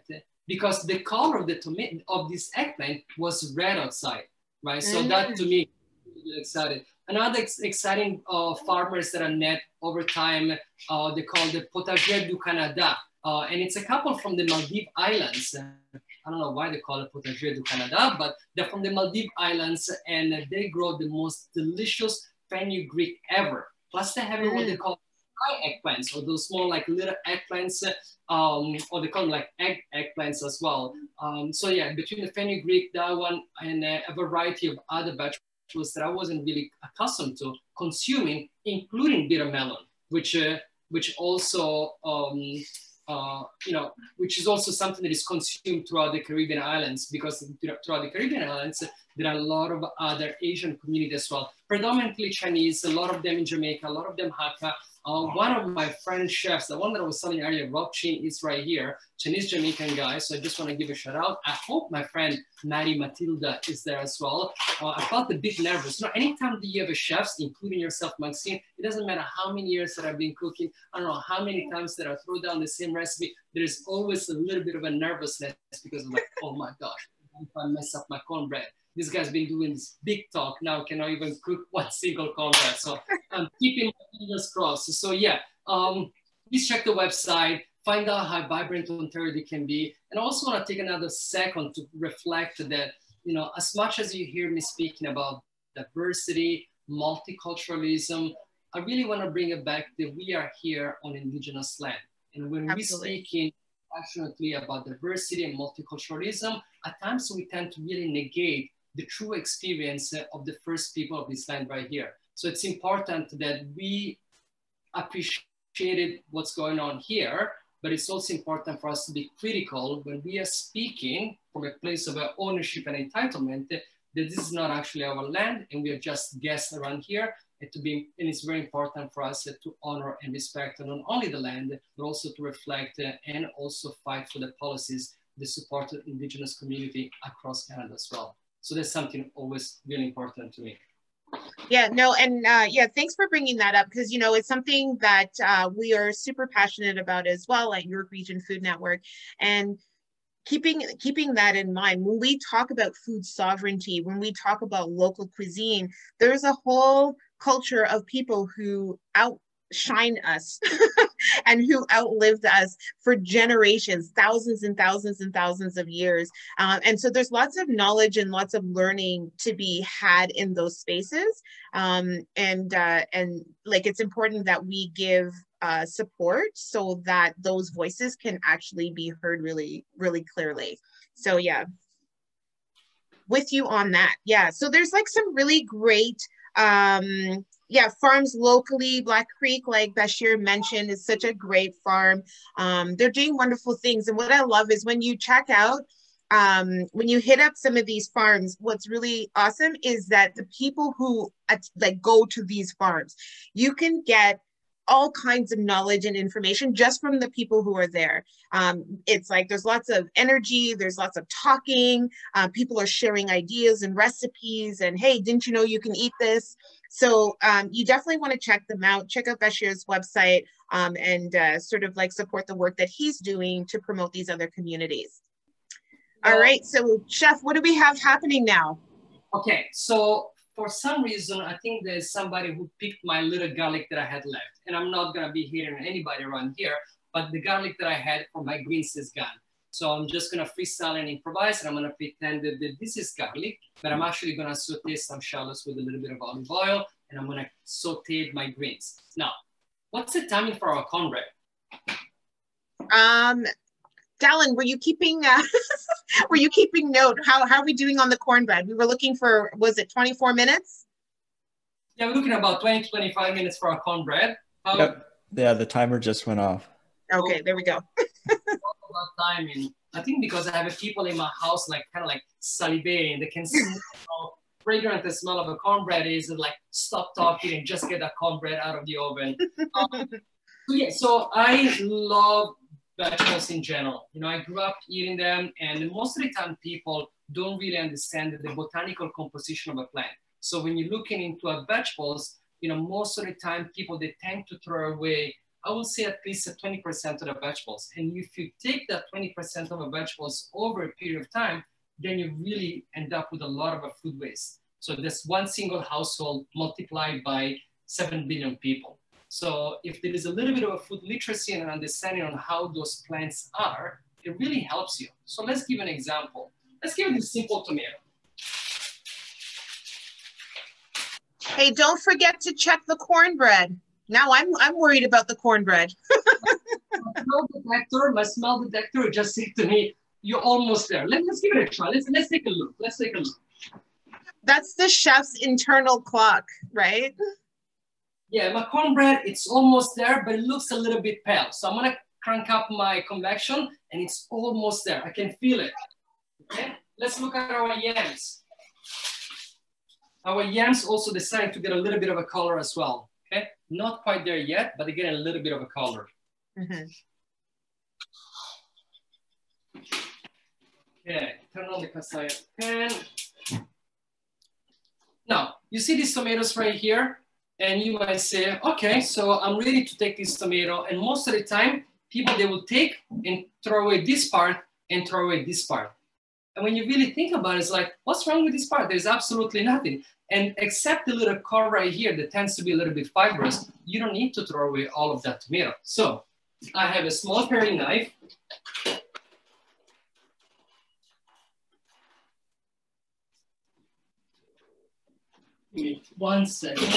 because the color of the tomato of this eggplant was red outside, right? So mm. that to me, really excited. Another ex exciting uh, farmers that are met over time, uh, they call the Potager du Canada. Uh, and it's a couple from the Maldives Islands. I don't know why they call it Potager du Canada, but they're from the Maldives Islands and they grow the most delicious fenugreek ever. Plus they have what they mm. call eggplants, or those small like little eggplants, um, or they call them like egg eggplants as well. Um, so yeah, between the fenugreek, that one, and uh, a variety of other vegetables vegetables that I wasn't really accustomed to consuming, including bitter melon, which uh, which also um, uh, you know, which is also something that is consumed throughout the Caribbean islands because throughout the Caribbean islands, there are a lot of other Asian communities as well, predominantly Chinese, a lot of them in Jamaica, a lot of them Hakka, uh, one of my friend chefs, the one that I was telling earlier, Rob Chin, is right here, Chinese Jamaican guy. So I just want to give a shout out. I hope my friend Maddie Matilda is there as well. Uh, I felt a bit nervous. You know, anytime that you have a chef, including yourself, Maxine, it doesn't matter how many years that I've been cooking. I don't know how many times that I throw down the same recipe. There's always a little bit of a nervousness because I'm like, oh my gosh, if I mess up my cornbread this guy's been doing this big talk now cannot even cook one single cornbread. So I'm keeping my fingers crossed. So yeah, um, please check the website, find out how vibrant Ontario can be. And I also want to take another second to reflect that, you know, as much as you hear me speaking about diversity, multiculturalism, I really want to bring it back that we are here on Indigenous land. And when Absolutely. we speak passionately about diversity and multiculturalism, at times we tend to really negate the true experience of the first people of this land right here. So it's important that we appreciated what's going on here, but it's also important for us to be critical when we are speaking from a place of ownership and entitlement that this is not actually our land and we are just guests around here and to be and it's very important for us to honor and respect not only the land but also to reflect and also fight for the policies that support the indigenous community across Canada as well. So that's something always really important to me. Yeah, no, and uh, yeah, thanks for bringing that up because you know it's something that uh, we are super passionate about as well at York Region Food Network, and keeping keeping that in mind when we talk about food sovereignty, when we talk about local cuisine, there's a whole culture of people who outshine us and who outlived us for generations, thousands and thousands and thousands of years. Um, and so there's lots of knowledge and lots of learning to be had in those spaces. Um, and uh, and like it's important that we give uh, support so that those voices can actually be heard really, really clearly. So yeah, with you on that. Yeah, so there's like some really great um yeah farms locally black creek like bashir mentioned is such a great farm. Um they're doing wonderful things. And what i love is when you check out um, when you hit up some of these farms, what's really awesome is that the people who like go to these farms, you can get all kinds of knowledge and information just from the people who are there. Um, it's like there's lots of energy, there's lots of talking, uh, people are sharing ideas and recipes, and hey, didn't you know you can eat this? So um, you definitely want to check them out. Check out Bashir's website um, and uh, sort of like support the work that he's doing to promote these other communities. All right, so chef, what do we have happening now? Okay, so for some reason, I think there's somebody who picked my little garlic that I had left. And I'm not gonna be hearing anybody around here, but the garlic that I had for my greens is gone. So I'm just gonna freestyle and improvise and I'm gonna pretend that this is garlic, but I'm actually gonna saute some shallots with a little bit of olive oil and I'm gonna saute my greens. Now, what's the timing for our cornbread? Um, Dallin, were you keeping uh, were you keeping note? How how are we doing on the cornbread? We were looking for was it 24 minutes? Yeah, we're looking about 20 25 minutes for our cornbread. Um, yep. Yeah, the timer just went off. Okay, there we go. about timing. I think because I have people in my house like kind of like salivating, they can smell how fragrant the smell of a cornbread is, and like stop talking and just get that cornbread out of the oven. um, so yeah, so I love vegetables in general. You know, I grew up eating them, and most of the time people don't really understand the botanical composition of a plant. So when you're looking into a vegetables, you know, most of the time people they tend to throw away. I would say at least 20% of the vegetables. And if you take that 20% of the vegetables over a period of time, then you really end up with a lot of a food waste. So this one single household multiplied by 7 billion people. So if there is a little bit of a food literacy and an understanding on how those plants are, it really helps you. So let's give an example. Let's give this simple tomato. Hey, don't forget to check the cornbread. Now I'm I'm worried about the cornbread. smell detector, my smell detector just said to me, you're almost there. Let, let's give it a try. Let's let's take a look. Let's take a look. That's the chef's internal clock, right? Yeah, my cornbread, it's almost there, but it looks a little bit pale. So I'm gonna crank up my convection and it's almost there. I can feel it. Okay, let's look at our yams. Our yams also decided to get a little bit of a color as well. Okay, not quite there yet, but they get a little bit of a color. Mm -hmm. Okay, turn on the Kasaya pan. Now, you see these tomatoes right here? And you might say, okay, so I'm ready to take this tomato. And most of the time, people, they will take and throw away this part and throw away this part. And when you really think about it, it's like, what's wrong with this part? There's absolutely nothing. And except the little core right here that tends to be a little bit fibrous, you don't need to throw away all of that tomato. So I have a small paring knife. One second.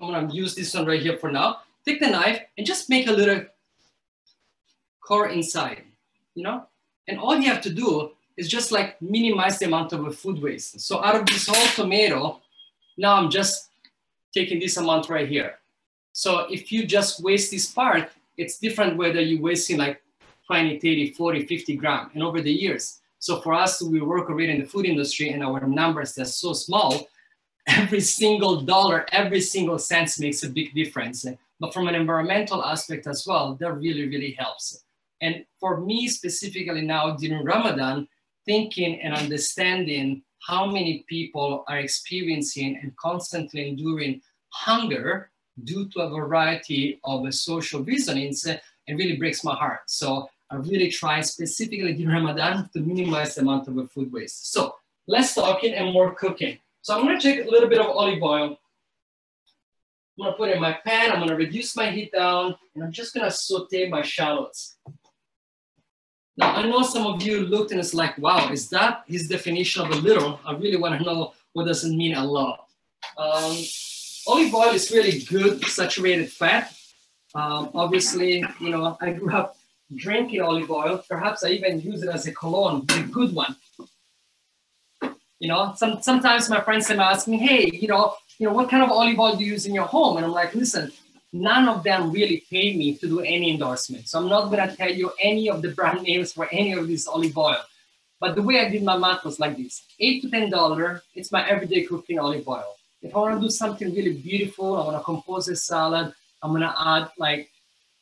I'm gonna use this one right here for now. Take the knife and just make a little core inside, you know? And all you have to do is just like minimize the amount of food waste. So out of this whole tomato, now I'm just taking this amount right here. So if you just waste this part, it's different whether you're wasting like 20, 30, 40, 50 gram and over the years. So for us, we work already in the food industry and our numbers are so small, every single dollar, every single cent makes a big difference. But from an environmental aspect as well, that really, really helps. And for me specifically now during Ramadan, thinking and understanding how many people are experiencing and constantly enduring hunger due to a variety of social reasonings, it really breaks my heart. So I really try specifically in Ramadan to minimize the amount of food waste. So less talking and more cooking. So I'm gonna take a little bit of olive oil. I'm gonna put it in my pan. I'm gonna reduce my heat down and I'm just gonna saute my shallots. Now I know some of you looked and it's like, wow, is that his definition of a little? I really wanna know what does it mean a lot? Um, olive oil is really good saturated fat. Um, obviously, you know, I grew up drinking olive oil. Perhaps I even use it as a cologne, a good one. You know, some, sometimes my friends ask me, hey, you know, you know, what kind of olive oil do you use in your home? And I'm like, listen, none of them really pay me to do any endorsement. So I'm not gonna tell you any of the brand names for any of this olive oil. But the way I did my math was like this, eight to $10, it's my everyday cooking olive oil. If I wanna do something really beautiful, I wanna compose a salad, I'm gonna add like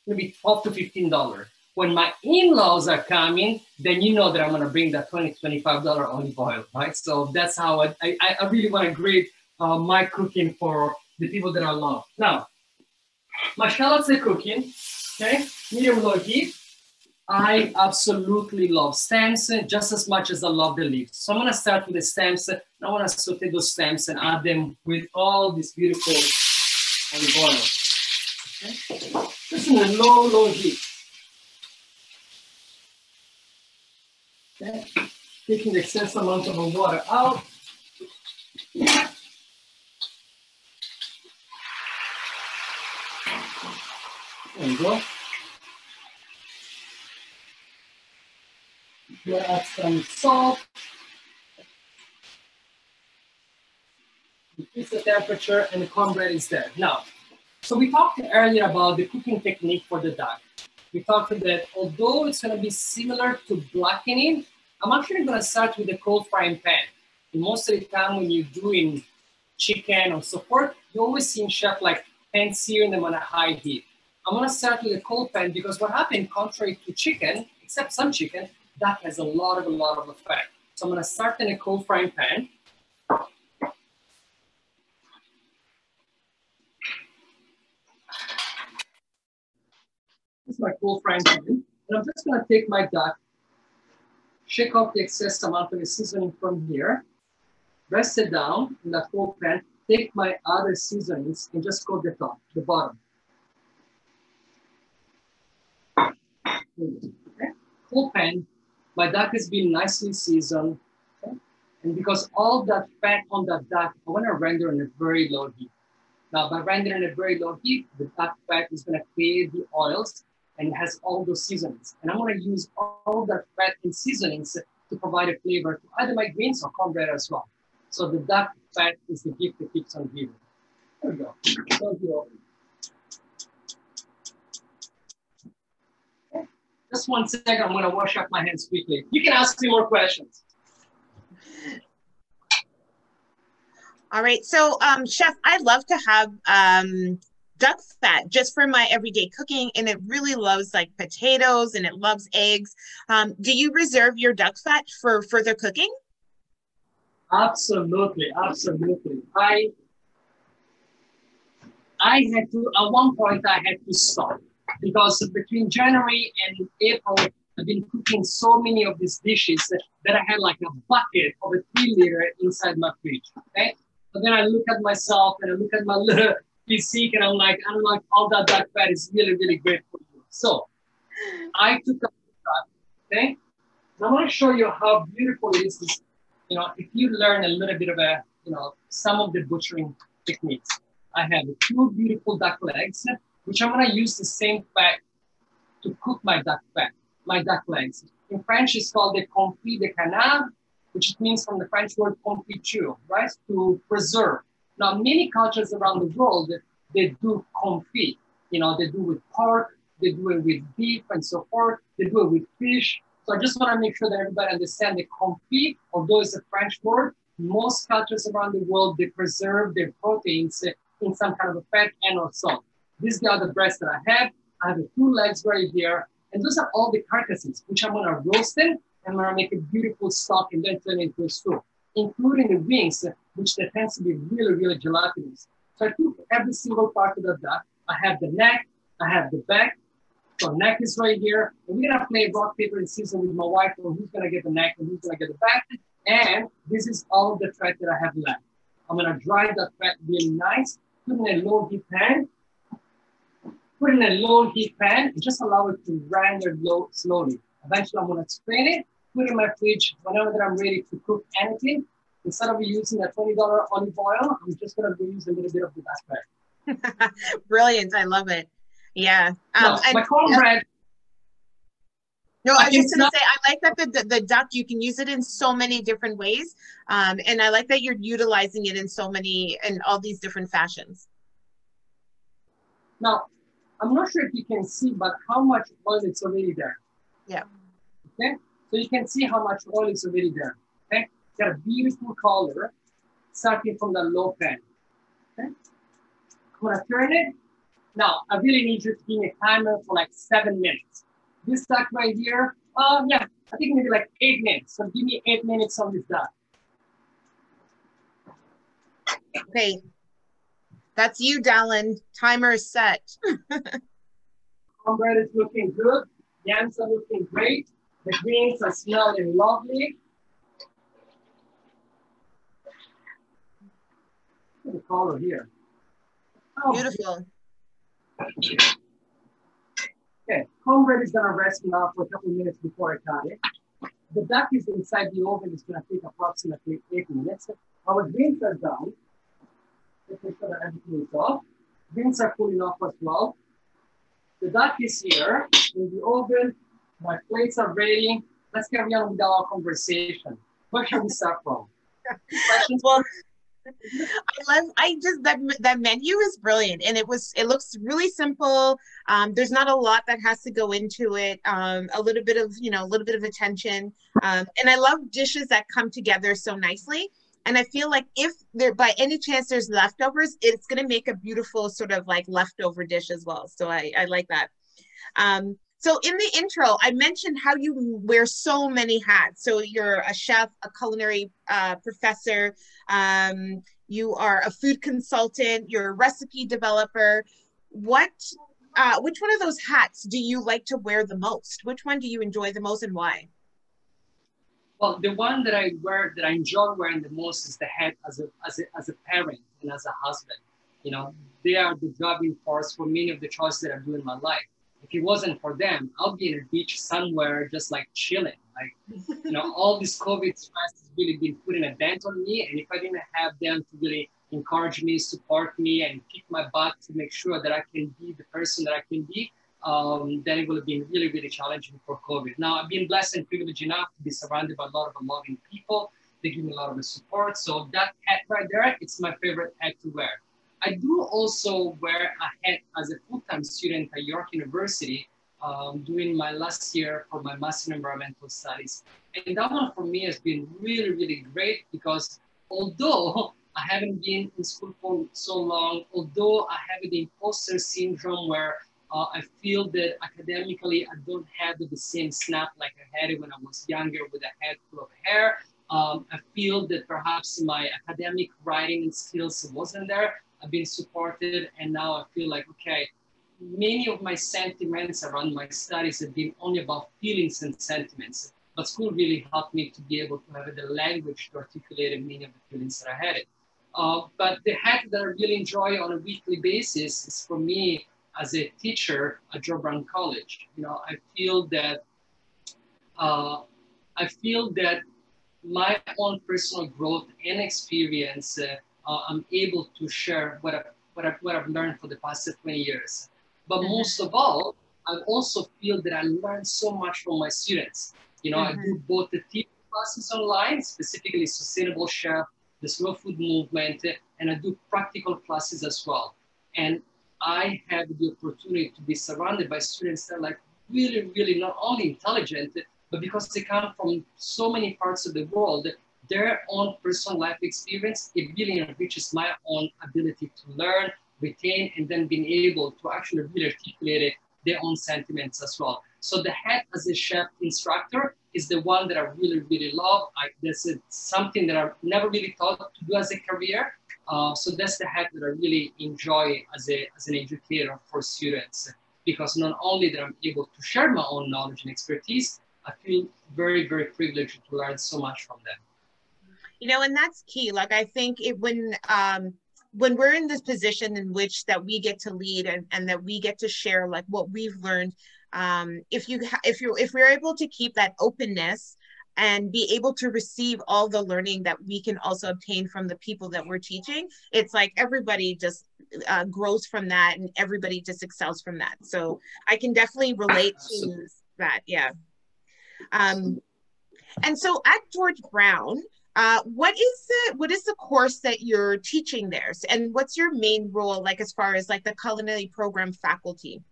maybe 12 to $15. When my in-laws are coming, then you know that I'm gonna bring that 20 $25 olive oil, right? So that's how I, I, I really wanna grade uh, my cooking for the people that I love. Now, my shallots are cooking, okay? Medium low heat. I absolutely love stems just as much as I love the leaves. So I'm gonna start with the stems. I wanna saute those stems and add them with all this beautiful olive oil. Okay? Just in a low, low heat. Okay? Taking the excess amount of water out. There you go. You add some salt. Increase the temperature and the cornbread is there. Now, so we talked earlier about the cooking technique for the duck. We talked about that although it's going to be similar to blackening, I'm actually going to start with a cold frying pan. And most of the time when you're doing chicken or so forth, you always see chef like pan searing them on a high heat. I'm gonna start with a cold pan because what happened, contrary to chicken, except some chicken, that has a lot of a lot of effect. So I'm gonna start in a cold frying pan. My cold frying pan. And I'm just gonna take my duck, shake off the excess amount of the seasoning from here, rest it down in that cold pan, take my other seasonings and just coat the top, the bottom. Okay. Cool pan, my duck has been nicely seasoned. And because all that fat on that duck, I want to render in a very low heat. Now, by rendering at a very low heat, the duck fat is going to create the oils and it has all those seasonings. And I'm to use all that fat and seasonings to provide a flavor to either my greens or cornbread as well. So the duck fat is the gift that keeps on giving. There we go. Thank you. Just one second, I'm gonna wash up my hands quickly. You can ask me more questions. All right, so um, Chef, I'd love to have um, duck fat just for my everyday cooking, and it really loves like potatoes and it loves eggs. Um, do you reserve your duck fat for further cooking? Absolutely, absolutely. I I had to at one point I had to stop because between January and April, I've been cooking so many of these dishes that, I had like a bucket of a three liter inside my fridge. Okay. But then I look at myself and I look at my little physique and I'm like, I'm like, all that duck fat is really, really great for you. So I took a duck, okay? And I'm gonna show you how beautiful it is. You know, if you learn a little bit of a, you know, some of the butchering techniques. I have two beautiful duck legs which I'm gonna use the same fat to cook my duck fat, my duck legs. In French, it's called the confit de canard, which means from the French word confiture, right? To preserve. Now, many cultures around the world, they do confit. You know, they do with pork, they do it with beef and so forth. They do it with fish. So I just want to make sure that everybody understands the confit, although it's a French word, most cultures around the world, they preserve their proteins in some kind of a fat and or salt. These are the breasts that I have. I have two legs right here. And those are all the carcasses, which I'm gonna roast them and I'm gonna make a beautiful stock and then turn it into a stew, including the wings, which they tends to be really, really gelatinous. So I took every single part of the duck. I have the neck, I have the back. So neck is right here. And we're gonna play rock, paper, and scissors with my wife on who's gonna get the neck and who's gonna get the back. And this is all of the fat that I have left. I'm gonna dry that fat really nice, put in a low heat pan, put in a low heat pan and just allow it to render low slowly. Eventually I'm gonna strain it, put in my fridge. Whenever that I'm ready to cook anything, instead of using a $20 olive oil, I'm just gonna use a little bit of the duck Brilliant, I love it. Yeah. Um, no, and, my cornbread. No, I was just gonna say I like that the, the, the duck you can use it in so many different ways, um, and I like that you're utilizing it in so many and all these different fashions. Now, I'm not sure if you can see, but how much oil is already there. Yeah. Okay, so you can see how much oil is already there. Okay, got a beautiful color, starting from the low pan. Okay, I'm gonna turn it. Now, I really need you to give me a timer for like seven minutes. This duck right here, um, yeah, I think maybe like eight minutes. So give me eight minutes on this duck. Okay, that's you, Dallin. Timer is set. Cornbread is looking good. Yams are looking great. The greens are smelling lovely. Look at the color here. Oh. Beautiful. Okay, cornbread is gonna rest now for a couple minutes before I cut it. The duck is inside the oven. It's gonna take approximately eight minutes. Our greens are done. Let's make sure that everything is off. Greens are cooling off as well. The duck is here in the oven. My plates are ready. Let's carry on with our conversation. Where should we start from? Well, I just that that menu is brilliant, and it was. It looks really simple. Um, there's not a lot that has to go into it. Um, a little bit of you know, a little bit of attention, um, and I love dishes that come together so nicely. And I feel like if there by any chance there's leftovers, it's gonna make a beautiful sort of like leftover dish as well. So I, I like that. Um, so in the intro, I mentioned how you wear so many hats. So you're a chef, a culinary uh, professor, um, you are a food consultant, you're a recipe developer. What, uh, which one of those hats do you like to wear the most? Which one do you enjoy the most and why? Well, the one that I wear, that I enjoy wearing the most is the hat as a, as a, as a parent and as a husband. You know, they are the driving force for many of the choices that I do in my life. If it wasn't for them, I'll be in a beach somewhere just like chilling. Like, you know, all this COVID stress has really been putting a dent on me. And if I didn't have them to really encourage me, support me, and kick my butt to make sure that I can be the person that I can be, um, then it would have been really, really challenging for COVID. Now, I've been blessed and privileged enough to be surrounded by a lot of loving people. They give me a lot of support. So that hat right there, it's my favorite hat to wear. I do also wear a hat as a full-time student at York University, um, doing my last year for my Master in Environmental Studies. And that one for me has been really, really great because although I haven't been in school for so long, although I have the imposter syndrome where uh, I feel that academically, I don't have the same snap like I had when I was younger with a head full of hair. Um, I feel that perhaps my academic writing skills wasn't there. I've been supported, and now I feel like, okay, many of my sentiments around my studies have been only about feelings and sentiments. But school really helped me to be able to have the language to articulate many of the feelings that I had. Uh, but the hat that I really enjoy on a weekly basis is for me as a teacher at George Brown College. You know, I feel that uh, I feel that my own personal growth and experience, uh, uh, I'm able to share what I've, what, I've, what I've learned for the past 20 years. But mm-hmm. most of all, I also feel that I learn so much from my students. You know, mm-hmm. I do both the theory classes online, specifically sustainable chef, the slow food movement, and I do practical classes as well. And I have the opportunity to be surrounded by students that are like really, really not only intelligent, but because they come from so many parts of the world, their own personal life experience, it really enriches my own ability to learn, retain, and then being able to actually really articulate their own sentiments as well. So the head as a chef instructor is the one that I really, really love. I, this is something that I've never really thought to do as a career, uh, so that's the head that I really enjoy as, a, as an educator for students because not only that I'm able to share my own knowledge and expertise, I feel very, very privileged to learn so much from them. You know, and that's key. Like I think it when um when we're in this position in which that we get to lead and, and that we get to share like what we've learned, um, if you if you if we're able to keep that openness and be able to receive all the learning that we can also obtain from the people that we're teaching it's like everybody just uh, grows from that and everybody just excels from that so i can definitely relate to that yeah um, and so at george brown uh, what is the what is the course that you're teaching there and what's your main role like as far as like the culinary program faculty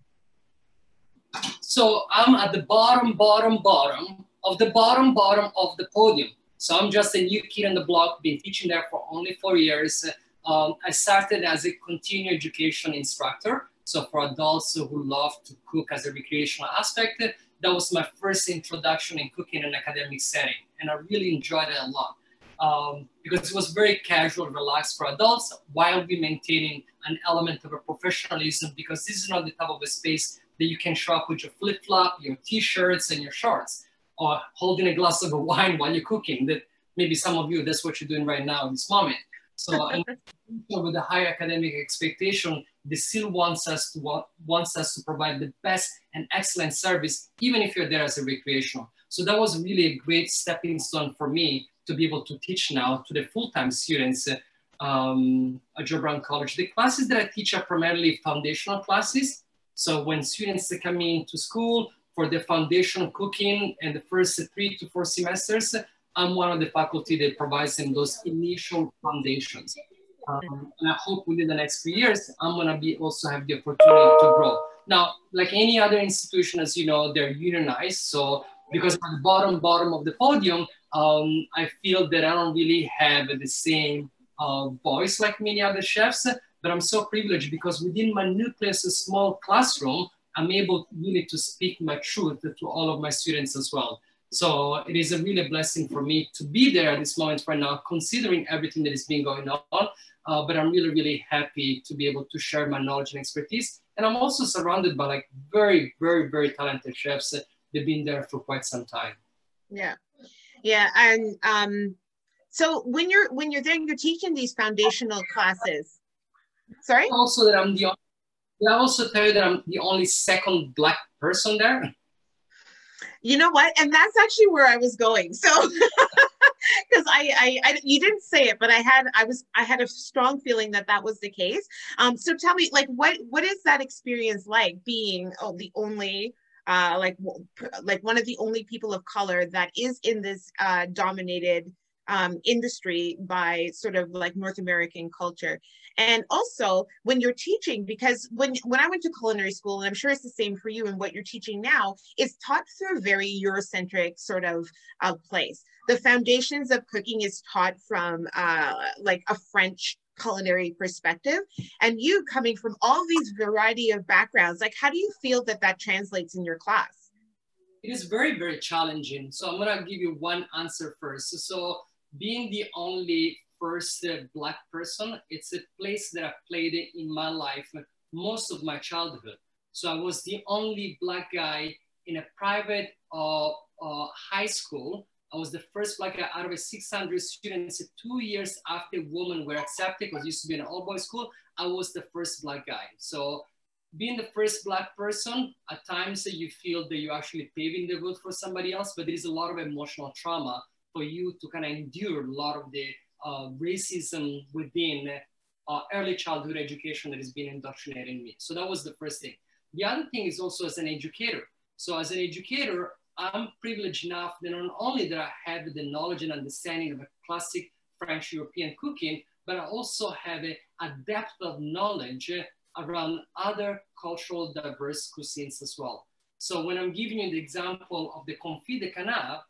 so i'm at the bottom bottom bottom of the bottom bottom of the podium. So I'm just a new kid on the block, been teaching there for only four years. Um, I started as a continuing education instructor. So for adults who love to cook as a recreational aspect, that was my first introduction in cooking in an academic setting. And I really enjoyed it a lot. Um, because it was very casual, relaxed for adults, while we maintaining an element of a professionalism. Because this is not the type of a space that you can show up with your flip flop, your t-shirts, and your shorts or holding a glass of wine while you're cooking. That maybe some of you, that's what you're doing right now in this moment. So with the high academic expectation, the still wants us to wants us to provide the best and excellent service, even if you're there as a recreational. So that was really a great stepping stone for me to be able to teach now to the full-time students um, at George Brown College. The classes that I teach are primarily foundational classes. So when students come into school, for the foundation cooking and the first three to four semesters, I'm one of the faculty that provides them those initial foundations. Um, and I hope within the next few years, I'm gonna be also have the opportunity to grow. Now, like any other institution, as you know, they're unionized. So because at the bottom, bottom of the podium, um, I feel that I don't really have the same uh, voice like many other chefs, but I'm so privileged because within my nucleus, a small classroom, I'm able really to speak my truth to all of my students as well. So it is a really blessing for me to be there at this moment right now, considering everything that is being going on. Uh, but I'm really, really happy to be able to share my knowledge and expertise. And I'm also surrounded by like very, very, very talented chefs. They've been there for quite some time. Yeah, yeah, and um, so when you're when you're there, you're teaching these foundational classes. Sorry. Also, that I'm the did I also tell you that I'm the only second black person there? You know what? And that's actually where I was going. So because I, I, I, you didn't say it, but I had, I was, I had a strong feeling that that was the case. Um, so tell me, like, what, what is that experience like being oh, the only, uh, like, like one of the only people of color that is in this uh, dominated um, industry by sort of like North American culture. And also when you're teaching, because when, when I went to culinary school, and I'm sure it's the same for you and what you're teaching now, is taught through a very Eurocentric sort of uh, place. The foundations of cooking is taught from uh, like a French culinary perspective and you coming from all these variety of backgrounds like how do you feel that that translates in your class it is very very challenging so i'm going to give you one answer first so being the only first uh, black person, it's a place that I played in my life most of my childhood. So I was the only black guy in a private uh, uh, high school. I was the first black guy out of a 600 students. Two years after women were accepted, because it used to be an all-boys school, I was the first black guy. So being the first black person, at times you feel that you're actually paving the road for somebody else, but there is a lot of emotional trauma for you to kind of endure a lot of the uh, racism within uh, early childhood education that is being indoctrinated in me. So that was the first thing. The other thing is also as an educator. So as an educator, I'm privileged enough that not only that I have the knowledge and understanding of a classic French European cooking, but I also have a, a depth of knowledge uh, around other cultural diverse cuisines as well. So when I'm giving you the example of the confit de canard,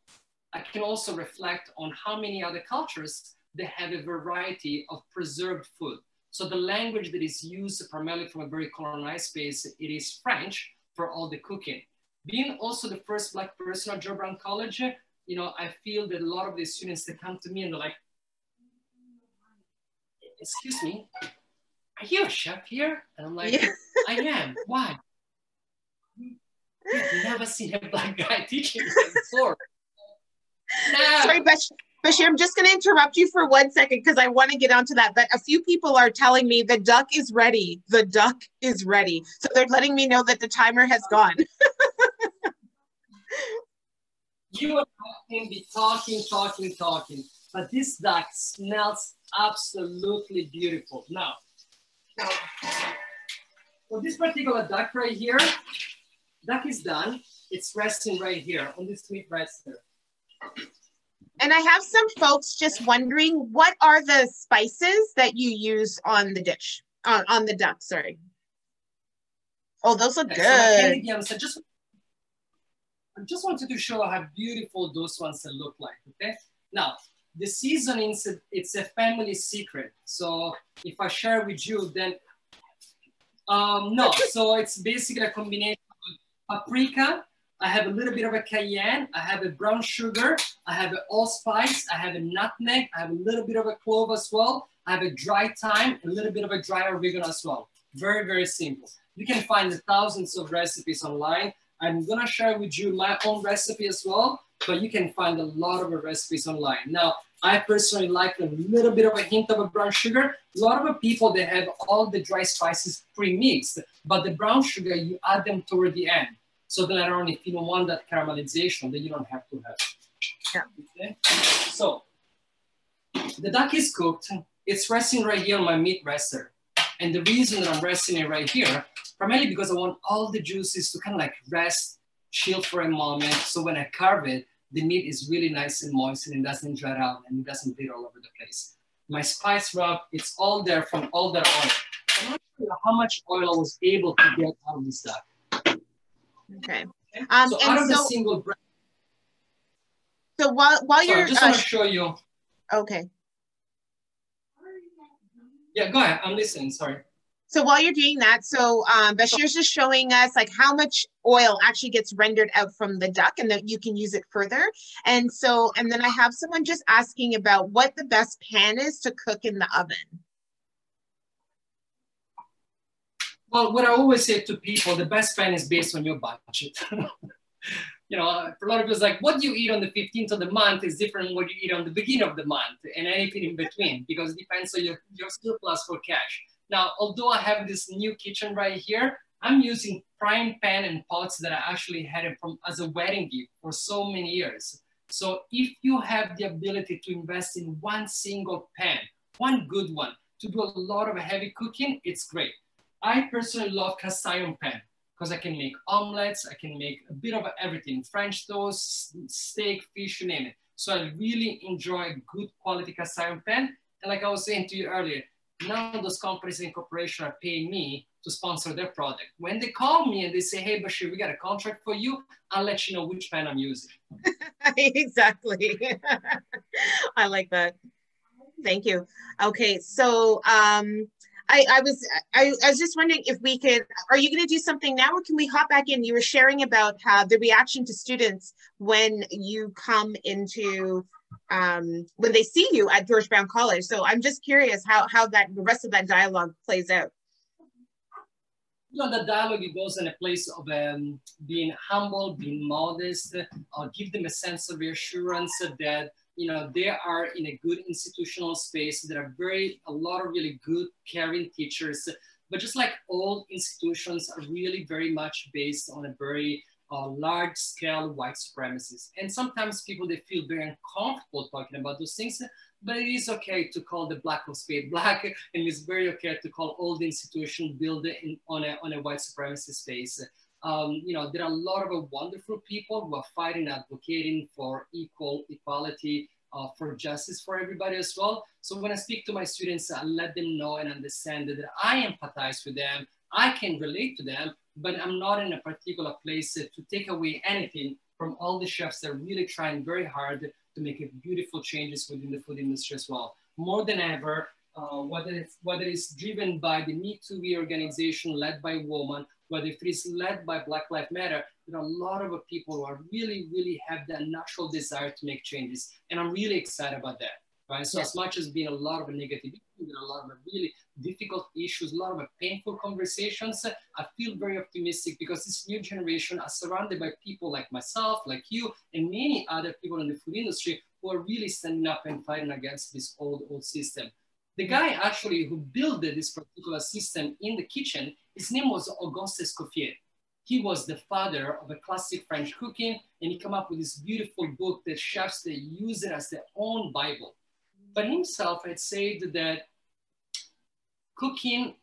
I can also reflect on how many other cultures they have a variety of preserved food. So the language that is used primarily from a very colonized space, it is French for all the cooking. Being also the first Black person at George Brown College, you know, I feel that a lot of the students, they come to me and they're like, excuse me, are you a chef here? And I'm like, yeah. I am, why? I've never seen a black guy teaching before. No. Sorry, Bashir, I'm just going to interrupt you for one second because I want to get onto that. But a few people are telling me the duck is ready. The duck is ready. So they're letting me know that the timer has gone. you and I can be talking, talking, talking, but this duck smells absolutely beautiful. Now, now for this particular duck right here, duck is done. It's resting right here on this meat rester. And I have some folks just wondering, what are the spices that you use on the dish, on, on the duck, sorry. Oh, those look good. So just, I just wanted to show how beautiful those ones look like, okay? Now, the seasonings, it's a family secret. So if I share with you, then um, no. so it's basically a combination of paprika. I have a little bit of a cayenne. I have a brown sugar. I have an allspice. I have a nutmeg. I have a little bit of a clove as well. I have a dry thyme, a little bit of a dry oregano as well. Very, very simple. You can find thousands of recipes online. I'm gonna share with you my own recipe as well, but you can find a lot of recipes online. Now, I personally like a little bit of a hint of a brown sugar. A lot of people, they have all the dry spices pre-mixed, but the brown sugar, you add them toward the end. So then later on, if you don't want that caramelization, then you don't have to have it. Yeah. Okay? So the duck is cooked. It's resting right here on my meat rester. And the reason that I'm resting it right here, primarily because I want all the juices to kind of like rest, chill for a moment. So when I carve it, the meat is really nice and moist and it doesn't dry out and it doesn't bleed all over the place. My spice rub, it's all there from all that oil. I'm not sure how much oil I was able to get out of this duck. Okay. Um, so out of so, the single. So while while so you're, I just uh, want to show you. Okay. Yeah, go ahead. I'm listening. Sorry. So while you're doing that, so um, Bashir's just showing us like how much oil actually gets rendered out from the duck and that you can use it further. And so, and then I have someone just asking about what the best pan is to cook in the oven. Well, what I always say to people, the best pan is based on your budget. you know, for a lot of people, it's like what you eat on the 15th of the month is different from what you eat on the beginning of the month and anything in between because it depends on your, your surplus for cash. Now, although I have this new kitchen right here, I'm using prime pan and pots that I actually had it from as a wedding gift for so many years. So if you have the ability to invest in one single pan, one good one, to do a lot of heavy cooking, it's great. I personally love cast iron pan because I can make omelets, I can make a bit of everything, French toast, steak, fish, you name it. So I really enjoy a good quality cast iron pan. And like I was saying to you earlier, none of those companies and corporations are paying me to sponsor their product. When they call me and they say, hey, Bashir, we got a contract for you, I'll let you know which pen I'm using. exactly. I like that. Thank you. Okay, so um, I, I was I, I was just wondering if we could are you going to do something now or can we hop back in you were sharing about how the reaction to students when you come into um, when they see you at George Brown College. So I'm just curious how, how that the rest of that dialogue plays out. You know, the dialogue it goes in a place of um, being humble, being modest, uh, give them a sense of reassurance that you know they are in a good institutional space. There are very a lot of really good, caring teachers. But just like all institutions are really very much based on a very uh, large scale white supremacists. And sometimes people, they feel very uncomfortable talking about those things, but it is okay to call the black of spade black, and it's very okay to call all the institution built in, on, a, on a white supremacy space. Um, you know, there are a lot of wonderful people who are fighting, advocating for equal equality, uh, for justice for everybody as well. So when I speak to my students, I let them know and understand that I empathize with them, I can relate to them, but I'm not in a particular place to take away anything from all the chefs that are really trying very hard to make beautiful changes within the food industry as well. More than ever, uh, whether, it's, whether it's driven by the Me Too organization led by women, whether it is led by Black Lives Matter, there are a lot of people who are really, really have that natural desire to make changes. And I'm really excited about that right? So as much as being a lot of negativity, a lot of really difficult issues, a lot of painful conversations, I feel very optimistic because this new generation are surrounded by people like myself, like you, and many other people in the food industry who are really standing up and fighting against this old, old system. The guy actually who built this particular system in the kitchen, his name was Auguste Escoffier. he was the father of a classic French cooking, and he came up with this beautiful book that chefs they use it as their own Bible. But himself had said that cooking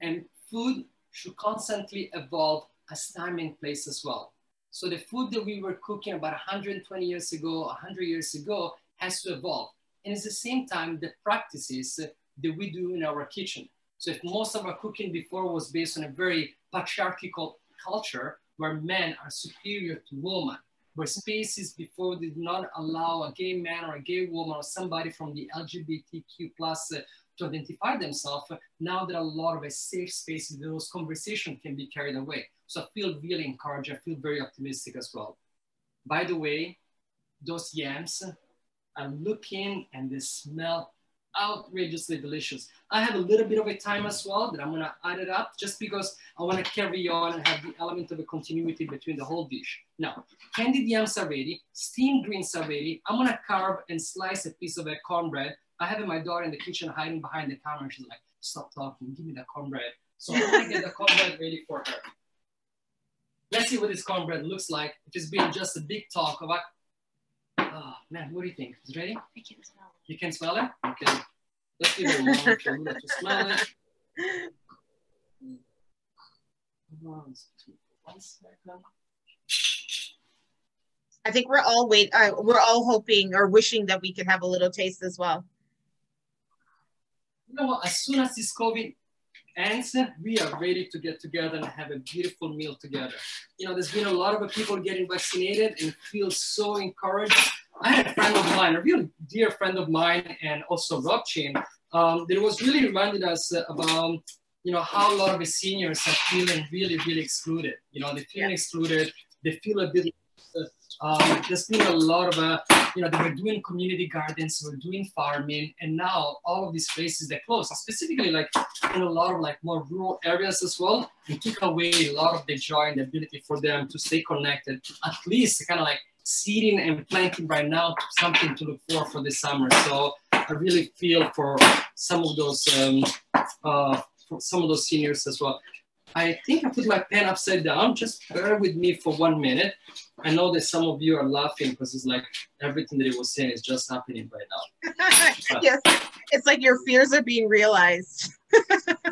and food should constantly evolve as time and place as well. So the food that we were cooking about 120 years ago, 100 years ago, has to evolve. And at the same time, the practices that we do in our kitchen. So if most of our cooking before was based on a very patriarchal culture where men are superior to women, where spaces before did not allow a gay man or a gay woman or somebody from the LGBTQ plus uh, to identify themselves, now there are a lot of a safe spaces, those conversations can be carried away. So I feel really encouraged. I feel very optimistic as well. By the way, those yams are looking and they smell outrageously delicious. I have a little bit of a time as well that I'm gonna add it up just because I wanna carry on and have the element of a continuity between the whole dish. Now, candied yams are ready, steamed greens are ready. I'm gonna carve and slice a piece of a cornbread. I have my daughter in the kitchen hiding behind the counter. She's like, stop talking, give me the cornbread. So I'm gonna get the cornbread ready for her. Let's see what this cornbread looks like. It's been just a big talk about Oh, man, what do you think? Is it ready? I can smell. You can smell it? Okay. Let's give it a moment to smell it. I think we're all wait. Uh, we're all hoping or wishing that we could have a little taste as well. You know what? As soon as this COVID ends, we are ready to get together and have a beautiful meal together. You know, there's been a lot of people getting vaccinated and feel so encouraged I had a friend of mine, a really dear friend of mine, and also Rob Chin, um, that was really reminding us about, you know, how a lot of the seniors are feeling really, really excluded. You know, they feel yeah. excluded. They feel a bit. Um, there's been a lot of, uh, you know, they were doing community gardens, they were doing farming, and now all of these places they closed. Specifically, like in a lot of like more rural areas as well, it took away a lot of the joy and the ability for them to stay connected. At least kind of like seeding and planting right now something to look for for the summer. So I really feel for some of those um, uh, for some of those seniors as well. I think I put my pen upside down. Just bear with me for one minute. I know that some of you are laughing because it's like everything that he was saying is just happening right now. yes, it's like your fears are being realized.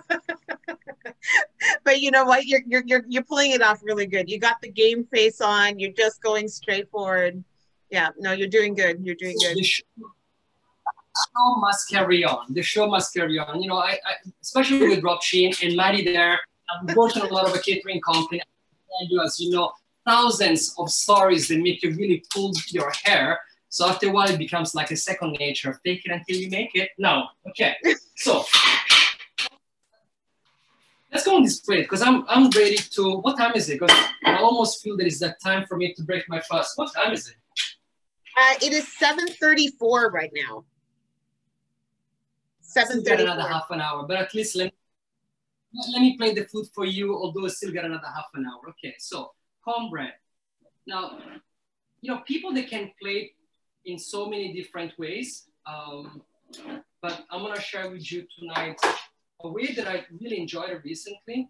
but you know what? You're, you're you're you're pulling it off really good. You got the game face on. You're just going straight forward. Yeah, no, you're doing good. You're doing good. The show, must carry on. The show must carry on. You know, I, I especially with Rob Sheen and Maddie there. I've worked on a lot of a catering company. And you, as you know, thousands of stories that make you really pull your hair. So after a while, it becomes like a second nature. Fake it until you make it. No, okay. So let's go on this plate because I'm I'm ready to. What time is it? Because I almost feel that it's that time for me to break my fast. What time is it? Uh, it is seven thirty-four right now. Seven thirty. Another half an hour, but at least let me, let me play the food for you. Although I still got another half an hour. Okay, so cornbread. Now, you know people that can play in so many different ways. Um, but I'm gonna share with you tonight a way that I really enjoyed it recently.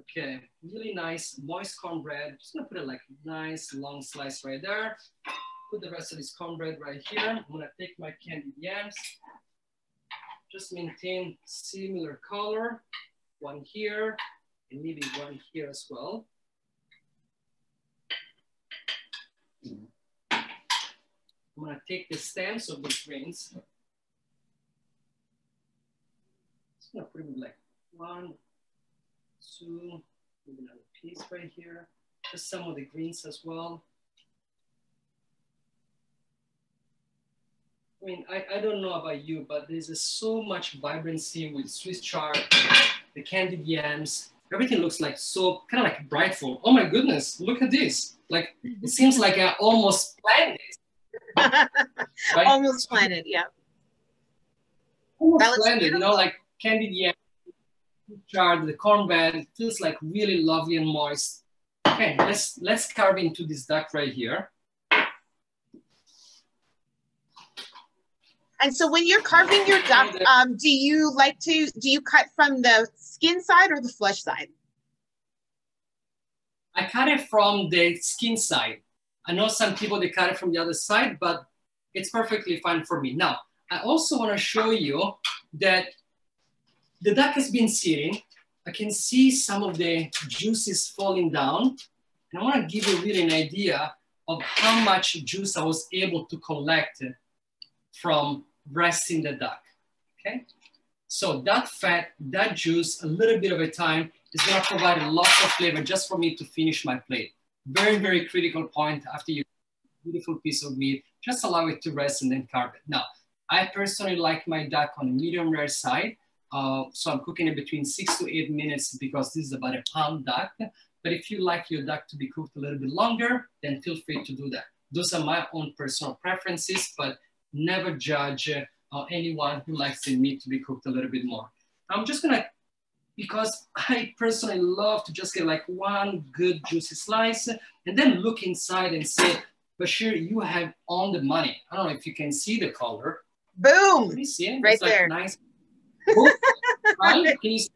Okay, really nice moist cornbread. Just gonna put a like nice long slice right there. Put the rest of this cornbread right here. I'm gonna take my candied yams. Just maintain similar color. One here and maybe one here as well. I'm gonna take the stems of the greens you know, pretty much like one, two, maybe another piece right here. Just some of the greens as well. I mean, I, I don't know about you, but there's so much vibrancy with Swiss chard, the candied yams. Everything looks like so kind of like brightful. Oh my goodness, look at this. Like it seems like I almost planned this. right? Almost planned it, yeah. Almost planned it, you know, like candied yam, chard, the cornbread, feels like really lovely and moist. Okay, let's let's carve into this duck right here. And so when you're carving your duck, um, do you like to, do you cut from the skin side or the flesh side? I cut it from the skin side. I know some people they cut it from the other side, but it's perfectly fine for me. Now, I also want to show you that the duck has been sitting. I can see some of the juices falling down. And I want to give you really an idea of how much juice I was able to collect from breasting the duck, okay? So that fat, that juice, a little bit of a time is gonna provide a lot of flavor just for me to finish my plate. Very, very critical point after you beautiful piece of meat, just allow it to rest and then carve it. Now, I personally like my duck on a medium rare side. Uh, so I'm cooking it between six to eight minutes because this is about a pound duck. But if you like your duck to be cooked a little bit longer, then feel free to do that. Those are my own personal preferences, but never judge uh, anyone who likes the meat to be cooked a little bit more. I'm just gonna, because I personally love to just get like one good juicy slice and then look inside and say, Bashir, you have on the money. I don't know if you can see the color. Boom! Can you see it? Right it's like there. Nice. Right? Can you?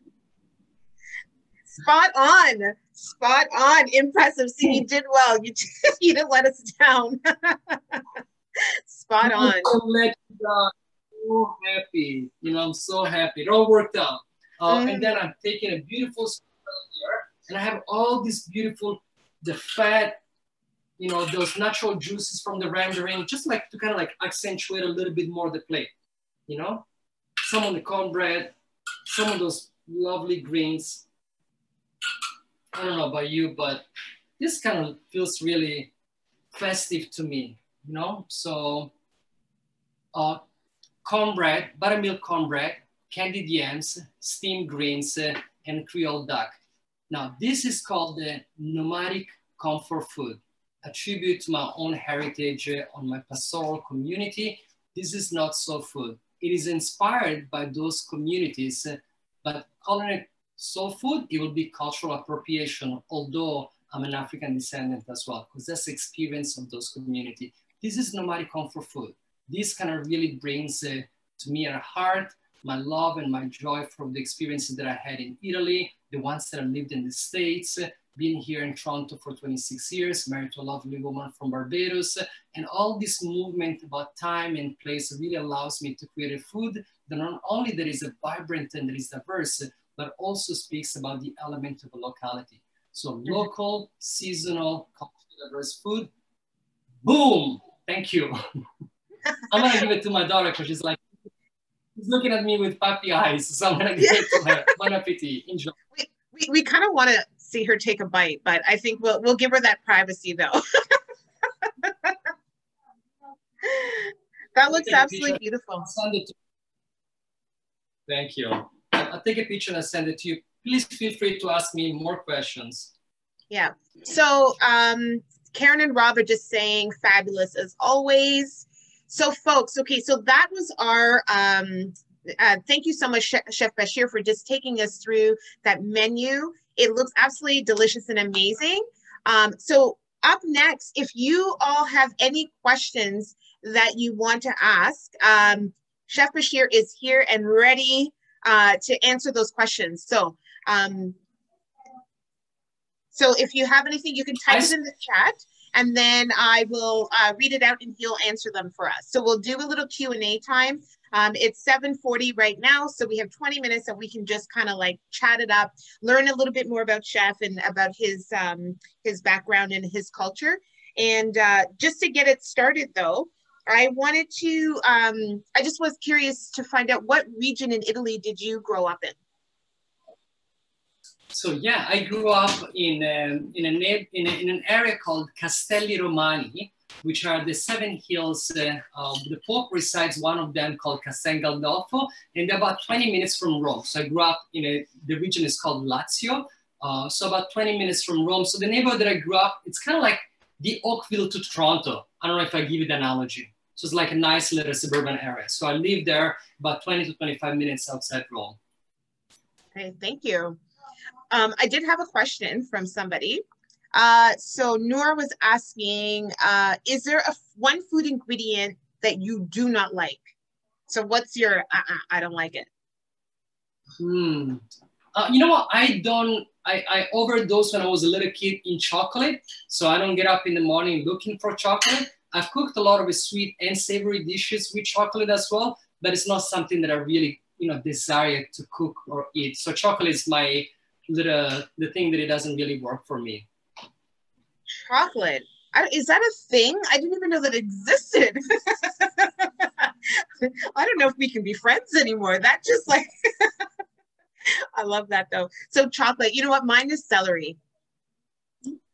Spot on. Spot on. Impressive. See, you did well. You you didn't let us down. Spot on. I'm. So happy. You know, I'm so happy. It all worked out. Uh, Mhm. And then I'm taking a beautiful here, and I have all this beautiful, the fat, you know, those natural juices from the rendering, just like to kind of like accentuate a little bit more the plate. You know, some of the cornbread, some of those lovely greens. I don't know about you, but this kind of feels really festive to me, you know? So, uh, cornbread, buttermilk cornbread, candied yams, steamed greens, uh, and Creole duck. Now, this is called the nomadic comfort food, a tribute to my own heritage uh, on my pastoral community. This is not soul food. It is inspired by those communities, uh, but calling it soul food, it will be cultural appropriation, although I'm an African descendant as well, because that's the experience of those community. This is nomadic comfort food. This kind of really brings uh, to me at heart my love and my joy from the experiences that I had in Italy, the ones that I lived in the States, being here in Toronto for 26 years, married to a lovely woman from Barbados, and all this movement about time and place really allows me to create a food that not only that is a vibrant and that is diverse, but also speaks about the element of a locality. So mm-hmm. local, seasonal, diverse food. Boom! Thank you. I'm gonna give it to my daughter because she's like, she's looking at me with puppy eyes. So I'm gonna give it to her. Bon appetit. Enjoy. We, we kind of want to see her take a bite, but I think we'll we'll give her that privacy though. that looks absolutely beautiful. I'll send it to Thank you. I'll I'll take a picture and I'll send it to you. Please feel free to ask me more questions. Yeah. So um, Karen and Rob are just saying fabulous as always. So folks, okay, so that was our um, uh, thank you so much, Chef, Chef Bashir, for just taking us through that menu. It looks absolutely delicious and amazing. Um, so up next, if you all have any questions that you want to ask, um, Chef Bashir is here and ready uh, to answer those questions. So um, so if you have anything, you can type it in the chat and then I will uh, read it out and he'll answer them for us. So we'll do a little Q&A time. Um, it's 7.40 right now, so we have 20 minutes that we can just kind of like chat it up, learn a little bit more about Chef and about his, um, his background and his culture. And uh, just to get it started though, I wanted to, um, I just was curious to find out what region in Italy did you grow up in? So yeah, I grew up in um, in, a, in, a, in an area called Castelli Romani, which are the seven hills. Uh, the Pope resides one of them called Castel Gandolfo, and about 20 minutes from Rome. So I grew up in a the region is called Lazio, uh, so about 20 minutes from Rome. So the neighborhood that I grew up, it's kind of like the Oakville to Toronto. I don't know if I give you the analogy. So it's like a nice little suburban area. So I live there about 20 to 25 minutes outside Rome. Okay, thank you. Um, I did have a question from somebody. Uh, so Noor was asking, uh, is there a one food ingredient that you do not like? So what's your, uh, uh, I don't like it. Hmm. Uh, you know what? I don't I, I overdosed when I was a little kid in chocolate. So I don't get up in the morning looking for chocolate. I've cooked a lot of sweet and savory dishes with chocolate as well, but it's not something that I really, you know, desire to cook or eat. So chocolate is my little, the thing that it doesn't really work for me. Chocolate. I, is that a thing? I didn't even know that existed. I don't know if we can be friends anymore. That just like, I love that though. So chocolate, you know what? Mine is celery.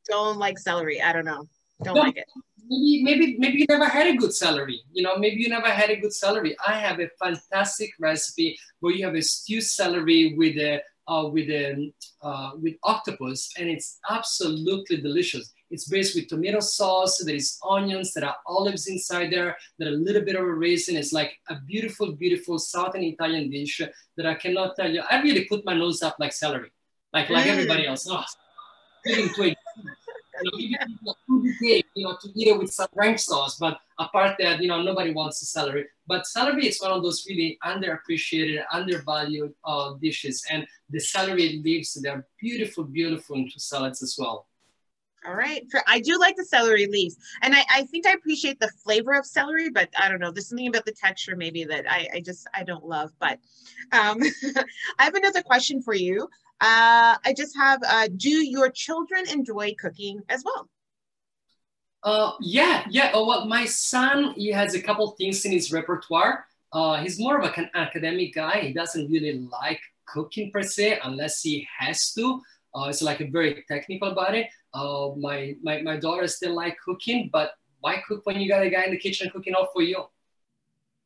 Don't like celery. I don't know. Don't no, like it. Maybe, maybe, maybe you never had a good celery. You know, maybe you never had a good celery. I have a fantastic recipe where you have a stew celery with a uh, with a uh, with octopus, and it's absolutely delicious. It's based with tomato sauce. There is onions. There are olives inside there. There are a little bit of a raisin. It's like a beautiful, beautiful Southern Italian dish that I cannot tell you. I really put my nose up like celery, like like everybody else. Oh, eating to a, you know, you know, to eat it with some ranch sauce. But apart that, you know, nobody wants the celery. But celery is one of those really underappreciated, undervalued uh, dishes. And the celery leaves, they're beautiful, beautiful into salads as well. All right. For, I do like the celery leaves. And I, I think I appreciate the flavor of celery, but I don't know. There's something about the texture maybe that I, I just, I don't love. But um, I have another question for you. Uh, I just have, uh, do your children enjoy cooking as well? Uh, yeah, yeah. Oh, well, my son, he has a couple things in his repertoire. Uh, he's more of an academic guy. He doesn't really like cooking per se, unless he has to. Uh, it's like a very technical body. Uh, my, my, my daughter still like cooking, but why cook when you got a guy in the kitchen cooking all for you?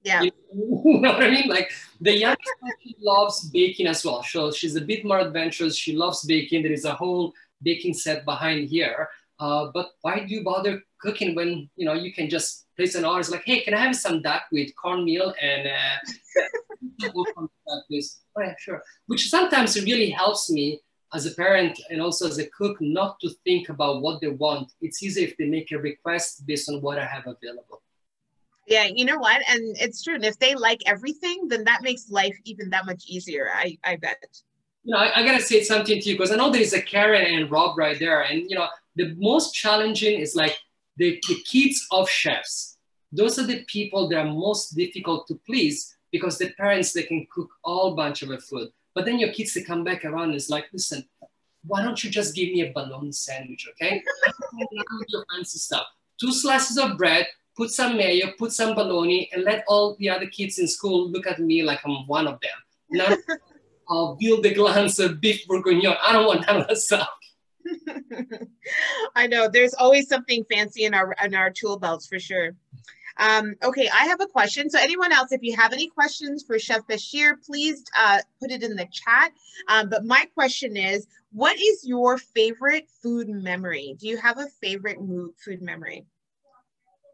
Yeah. You know what I mean? Like the youngest she loves baking as well. So she's a bit more adventurous. She loves baking. There is a whole baking set behind here. Uh, but why do you bother cooking when you know you can just place an order? It's like, hey, can I have some duck with cornmeal and uh, oh, yeah, sure. Which sometimes really helps me as a parent and also as a cook not to think about what they want. It's easy if they make a request based on what I have available. Yeah, you know what? And it's true. And if they like everything, then that makes life even that much easier. I, I bet. You know, I, I gotta say something to you because I know there is a Karen and Rob right there. And you know, the most challenging is like the, the kids of chefs. Those are the people that are most difficult to please because the parents they can cook all bunch of food but then your kids, they come back around and it's like, listen, why don't you just give me a bologna sandwich, okay? your fancy stuff. Two slices of bread, put some mayo, put some bologna, and let all the other kids in school look at me like I'm one of them. Now, I'll build the glance of beef bourguignon. I don't want none of that stuff. I know there's always something fancy in our in our tool belts for sure. Um, okay, I have a question. So anyone else, if you have any questions for Chef Bashir, please uh, put it in the chat. Um, but my question is, what is your favorite food memory? Do you have a favorite food memory?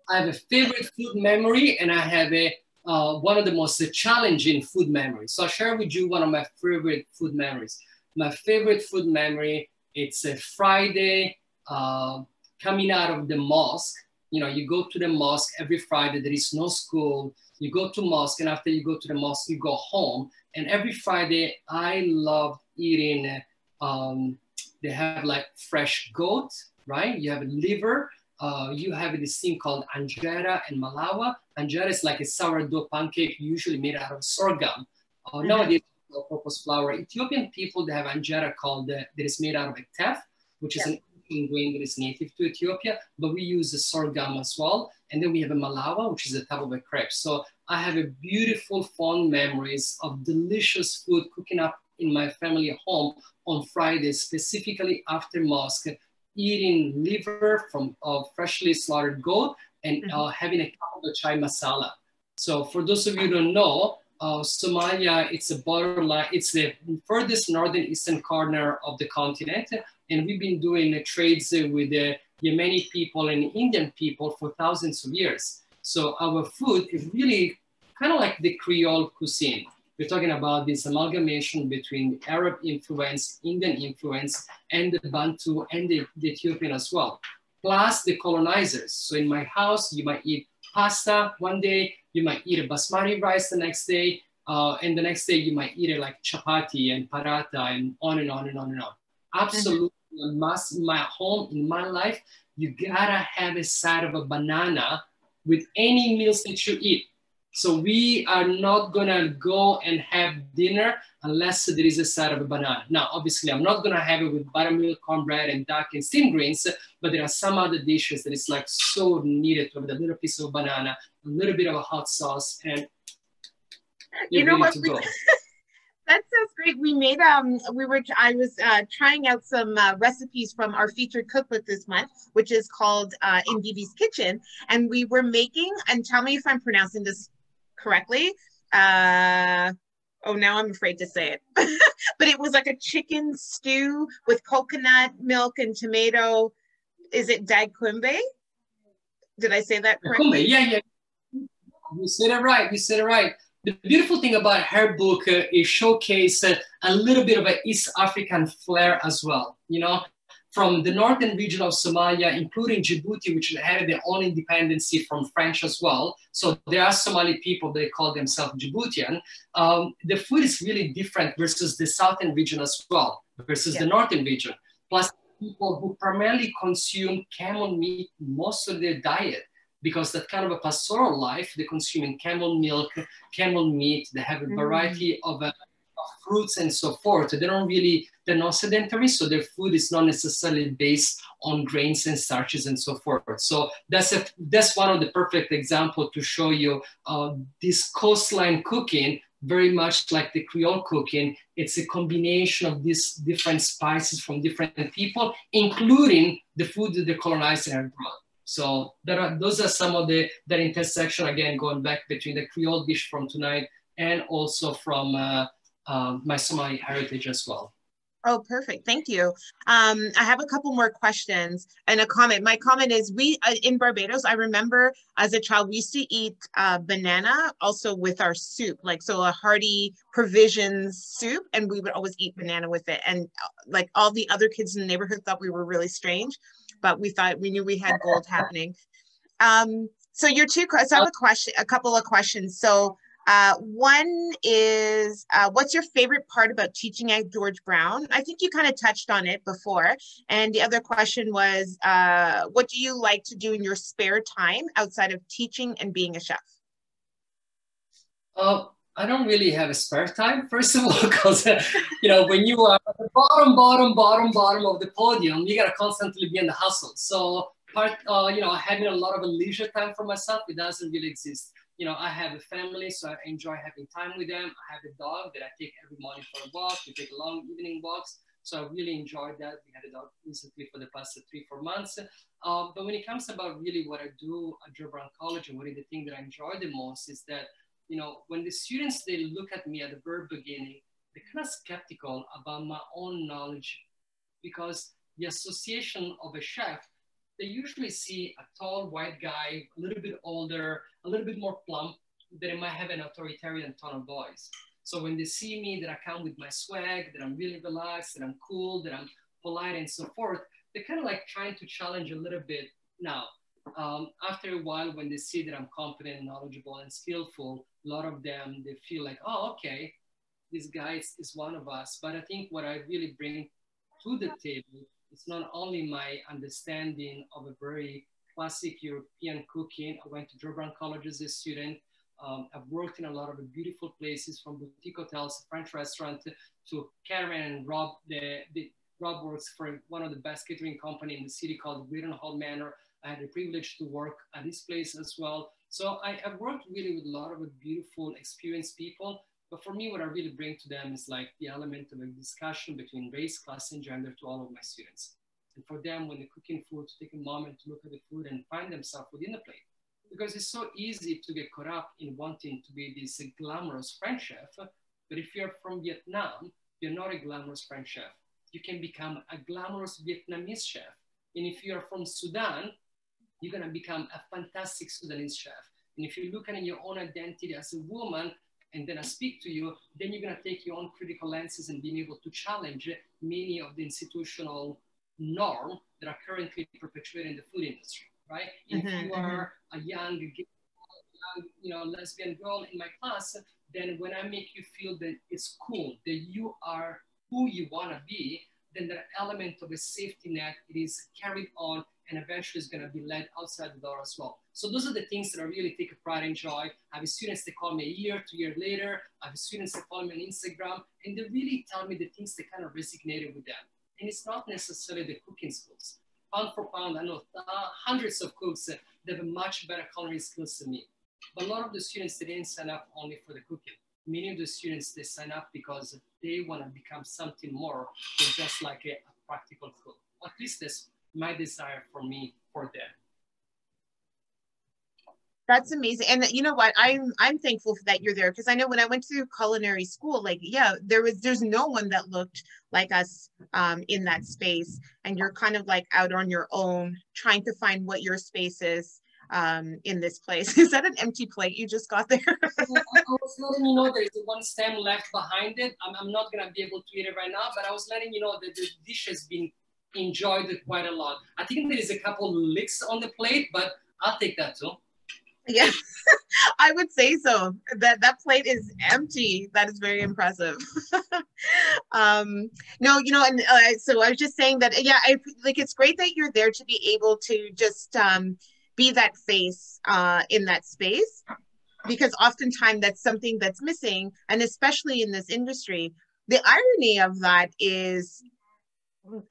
I have a favorite food memory and I have a uh, one of the most challenging food memories. So I'll share with you one of my favorite food memories. My favorite food memory, it's a Friday uh, coming out of the mosque you know, you go to the mosque every Friday, there is no school. You go to mosque, and after you go to the mosque, you go home. And every Friday, I love eating. Um, they have like fresh goat, right? You have a liver. Uh, you have this thing called anjera and malawa. Anjera is like a sourdough pancake, usually made out of sorghum. Uh, mm-hmm. Nowadays, all-purpose flour. Ethiopian people they have anjera called uh, that is made out of a teff, which is an grain that is native to Ethiopia, but we use the sorghum as well. And then we have a malawa, which is a type of a crepe. So I have a beautiful fond memories of delicious food cooking up in my family home on Fridays, specifically after mosque, eating liver from uh, freshly slaughtered goat and mm-hmm. uh, having a cup of chai masala. So for those of you who don't know, uh, Somalia, it's a borderline, it's the furthest northern eastern corner of the continent. And we've been doing trades with the Yemeni people and Indian people for thousands of years. So our food is really kind of like the Creole cuisine. We're talking about this amalgamation between Arab influence, Indian influence, and the Bantu and the, the Ethiopian as well, plus the colonizers. So in my house, you might eat pasta one day, you might eat a basmati rice the next day, uh, and the next day you might eat it like chapati and paratha and on and on and on and on. absolutely mm-hmm. must in my home, in my life, you gotta have a side of a banana with any meals that you eat. So we are not gonna go and have dinner unless there is a side of a banana. Now, obviously, I'm not gonna have it with buttermilk, cornbread, and duck and steamed greens, but there are some other dishes that it's like so needed to have a little piece of banana, a little bit of a hot sauce, and you know what? We, that sounds great. We made um we were I was uh, trying out some uh, recipes from our featured cookbook this month, which is called uh, In Bibi's Kitchen, and we were making and tell me if I'm pronouncing this correctly. Uh, oh, now I'm afraid to say it, but it was like a chicken stew with coconut milk and tomato. Is it dagquimbe? Did I say that correctly? Yeah, yeah. You said it right. You said it right. The beautiful thing about her book uh, is showcase uh, a little bit of an East African flair as well. You know, from the northern region of Somalia, including Djibouti, which had their own independence from French as well. So there are Somali people, they call themselves Djiboutian. Um, the food is really different versus the southern region as well, versus yeah. the northern region. Plus, people who primarily consume camel meat most of their diet because that kind of a pastoral life, they're consuming camel milk, camel meat, they have a mm. variety mm. of, uh, of, fruits and so forth. They don't really, they're not sedentary, so their food is not necessarily based on grains and starches and so forth. So that's a, that's one of the perfect example to show you uh, this coastline cooking very much like the Creole cooking, it's a combination of these different spices from different people, including the food that the colonizer had brought. So there are, those are some of the that intersection again going back between the Creole dish from tonight and also from uh, uh, my Somali heritage as well. Oh, perfect. Thank you. Um, I have a couple more questions and a comment. My comment is we uh, in Barbados, I remember as a child, we used to eat uh, banana also with our soup, like so a hearty provisions soup, and we would always eat banana with it. And uh, like all the other kids in the neighborhood thought we were really strange but we thought we knew we had gold happening. Um, so your two, so I have a question, a couple of questions. So uh, one is, uh, what's your favorite part about teaching at George Brown? I think you kind of touched on it before. And the other question was, uh, what do you like to do in your spare time outside of teaching and being a chef? Uh, I don't really have a spare time, first of all, because uh, you know when you are at the bottom, bottom, bottom, bottom of the podium, you gotta constantly be in the hustle. So part, uh, you know, having a lot of leisure time for myself, it doesn't really exist. You know, I have a family, so I enjoy having time with them. I have a dog that I take every morning for a walk. We take long evening walks. So I really enjoyed that. We had a dog recently for the past three, four months. Um, but when it comes about really what I do at Brown College and what is the thing that I enjoy the most is that you know, when the students, they look at me at the very beginning, they're kind of skeptical about my own knowledge because the association of a chef, they usually see a tall white guy, a little bit older, a little bit more plump, that it might have an authoritarian tone of voice. So when they see me, that I come with my swag, that I'm really relaxed, that I'm cool, that I'm polite and so forth, they're kind of like trying to challenge a little bit. Now, um, after a while, when they see that I'm confident, knowledgeable, and skillful, a lot of them they feel like, oh, okay, this guy is, is one of us. But I think what I really bring to the table is not only my understanding of a very classic European cooking. I went to Brown College as a student. Um, I've worked in a lot of beautiful places, from boutique hotels, French restaurant, to Karen and Rob. The, the Rob works for one of the best catering company in the city called Hall Manor. I had the privilege to work at this place as well. So I, have worked really with a lot of beautiful, experienced people. But for me, what I really bring to them is like the element of a discussion between race, class, and gender to all of my students. And for them, when they're cooking food, to take a moment to look at the food and find themselves within the plate. Because it's so easy to get caught up in wanting to be this glamorous French chef. But if you're from Vietnam, you're not a glamorous French chef. You can become a glamorous Vietnamese chef. And if you're from Sudan, you're gonna become a fantastic Sudanese chef. And if you look at your own identity as a woman, and then I speak to you, then you're gonna take your own critical lenses and being able to challenge many of the institutional norm that are currently perpetuated in the food industry, right? Mm-hmm, if you are mm-hmm. a young, young, you know, lesbian girl in my class, then when I make you feel that it's cool, that you are who you wanna be, then the element of a safety net it is carried on and eventually is going to be led outside the door as well. So those are the things that I really take pride and joy. I have students that call me a year, two years later. I have students that follow me on Instagram, and they really tell me the things that kind of resonated with them. And it's not necessarily the cooking skills. Pound for pound, I know uh, hundreds of cooks that have much better culinary skills than me. But a lot of the students, they didn't sign up only for the cooking. Many of the students, they sign up because they want to become something more than just like a, a practical cook. At least that's my desire for me for them. That's amazing. And you know what? I'm I'm thankful that you're there because I know when I went to culinary school, like yeah, there was there's no one that looked like us um, in that space. And you're kind of like out on your own, trying to find what your space is um, in this place. Is that an empty plate you just got there? I was letting you know there's one stem left behind it. I'm, I'm not gonna be able to eat it right now, but I was letting you know that the dish has been enjoyed it quite a lot. I think there is a couple licks on the plate, but I'll take that too. Yeah, I would say so. That that plate is empty. That is very impressive. um, no, you know, and uh, so I was just saying that. Yeah, I like it's great that you're there to be able to just um, be that face uh, in that space, because oftentimes that's something that's missing, and especially in this industry. The irony of that is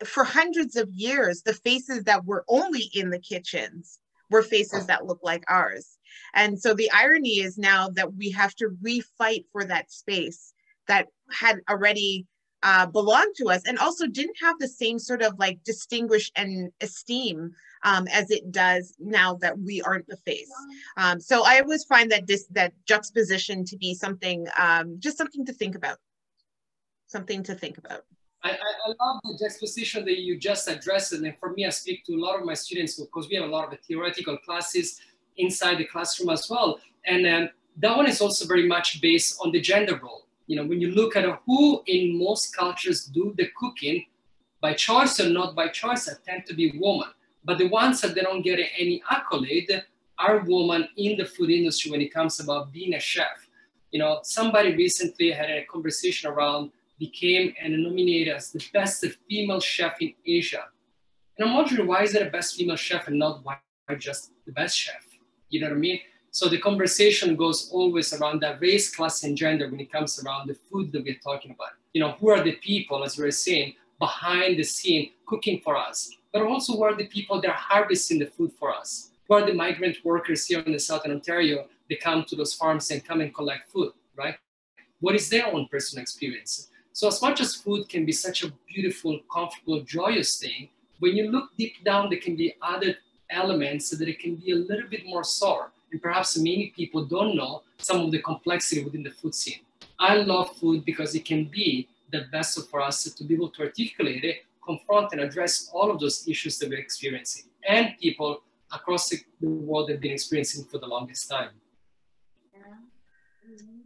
for hundreds of years, the faces that were only in the kitchens were faces that look like ours. And so the irony is now that we have to refight for that space that had already uh, belonged to us and also didn't have the same sort of like distinguish and esteem um, as it does now that we aren't the face. Um, so I always find that this that juxtaposition to be something um, just something to think about. Something to think about. I, I, love the juxtaposition that you just addressed. And for me, I speak to a lot of my students because we have a lot of the theoretical classes inside the classroom as well. And um, that one is also very much based on the gender role. You know, when you look at who in most cultures do the cooking, by choice or not by choice, I tend to be women. But the ones that they don't get any accolade are women in the food industry when it comes about being a chef. You know, somebody recently had a conversation around became and nominated as the best female chef in Asia. And I'm wondering why is it a best female chef and not why just the best chef? You know what I mean? So the conversation goes always around that race, class, and gender when it comes around the food that we're talking about. You know, who are the people, as we are saying, behind the scene cooking for us, but also who are the people that are harvesting the food for us? Who are the migrant workers here in the Southern Ontario that come to those farms and come and collect food, right? What is their own personal experience? So as much as food can be such a beautiful, comfortable, joyous thing, when you look deep down, there can be other elements so that it can be a little bit more sour. And perhaps many people don't know some of the complexity within the food scene. I love food because it can be the vessel for us to be able to articulate it, confront and address all of those issues that we're experiencing and people across the world have been experiencing for the longest time. Mm-hmm.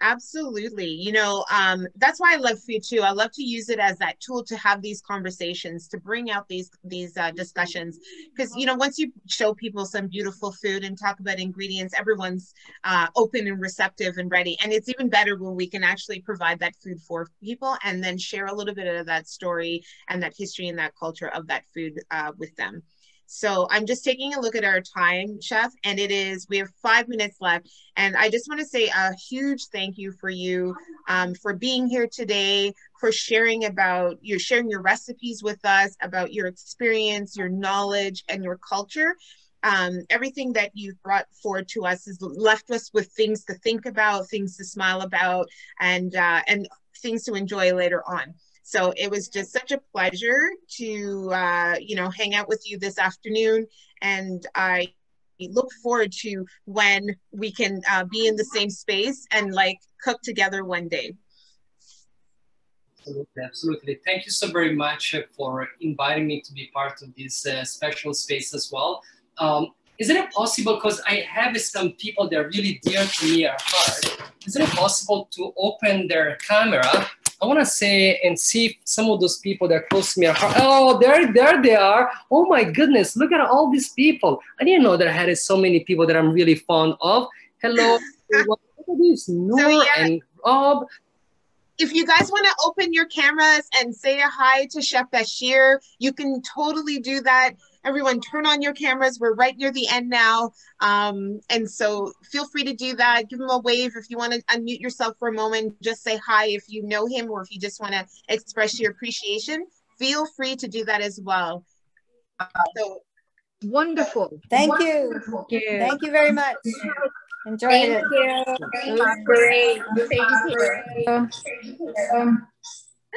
Absolutely. You know, um, that's why I love food too. I love to use it as that tool to have these conversations, to bring out these these uh, discussions. Because you know, once you show people some beautiful food and talk about ingredients, everyone's uh, open and receptive and ready. And it's even better when we can actually provide that food for people and then share a little bit of that story and that history and that culture of that food uh, with them. So I'm just taking a look at our time, Chef, and it is, we have five minutes left. And I just want to say a huge thank you for you um, for being here today, for sharing about, you're sharing your recipes with us, about your experience, your knowledge, and your culture. Um, everything that you've brought forward to us has left us with things to think about, things to smile about, and uh, and things to enjoy later on. So it was just such a pleasure to, uh, you know, hang out with you this afternoon. And I look forward to when we can uh, be in the same space and like cook together one day. Absolutely, absolutely. Thank you so very much for inviting me to be part of this uh, special space as well. Um, is it possible, because I have some people that are really dear to me at heart, is it possible to open their camera I want to say and see some of those people that are close to me are, oh, there, there they are. Oh my goodness, look at all these people. I didn't know that I had so many people that I'm really fond of. Hello, look at this, Noor so, yeah. and Rob. if you guys want to open your cameras and say a hi to Chef Bashir, you can totally do that. Everyone, turn on your cameras. We're right near the end now. Um, and so feel free to do that. Give him a wave if you want to unmute yourself for a moment. Just say hi if you know him or if you just want to express your appreciation. Feel free to do that as well. Uh, so Wonderful. Thank Wonderful. you. Thank you very much. Enjoyed Thank it. you. It was great. Thank you.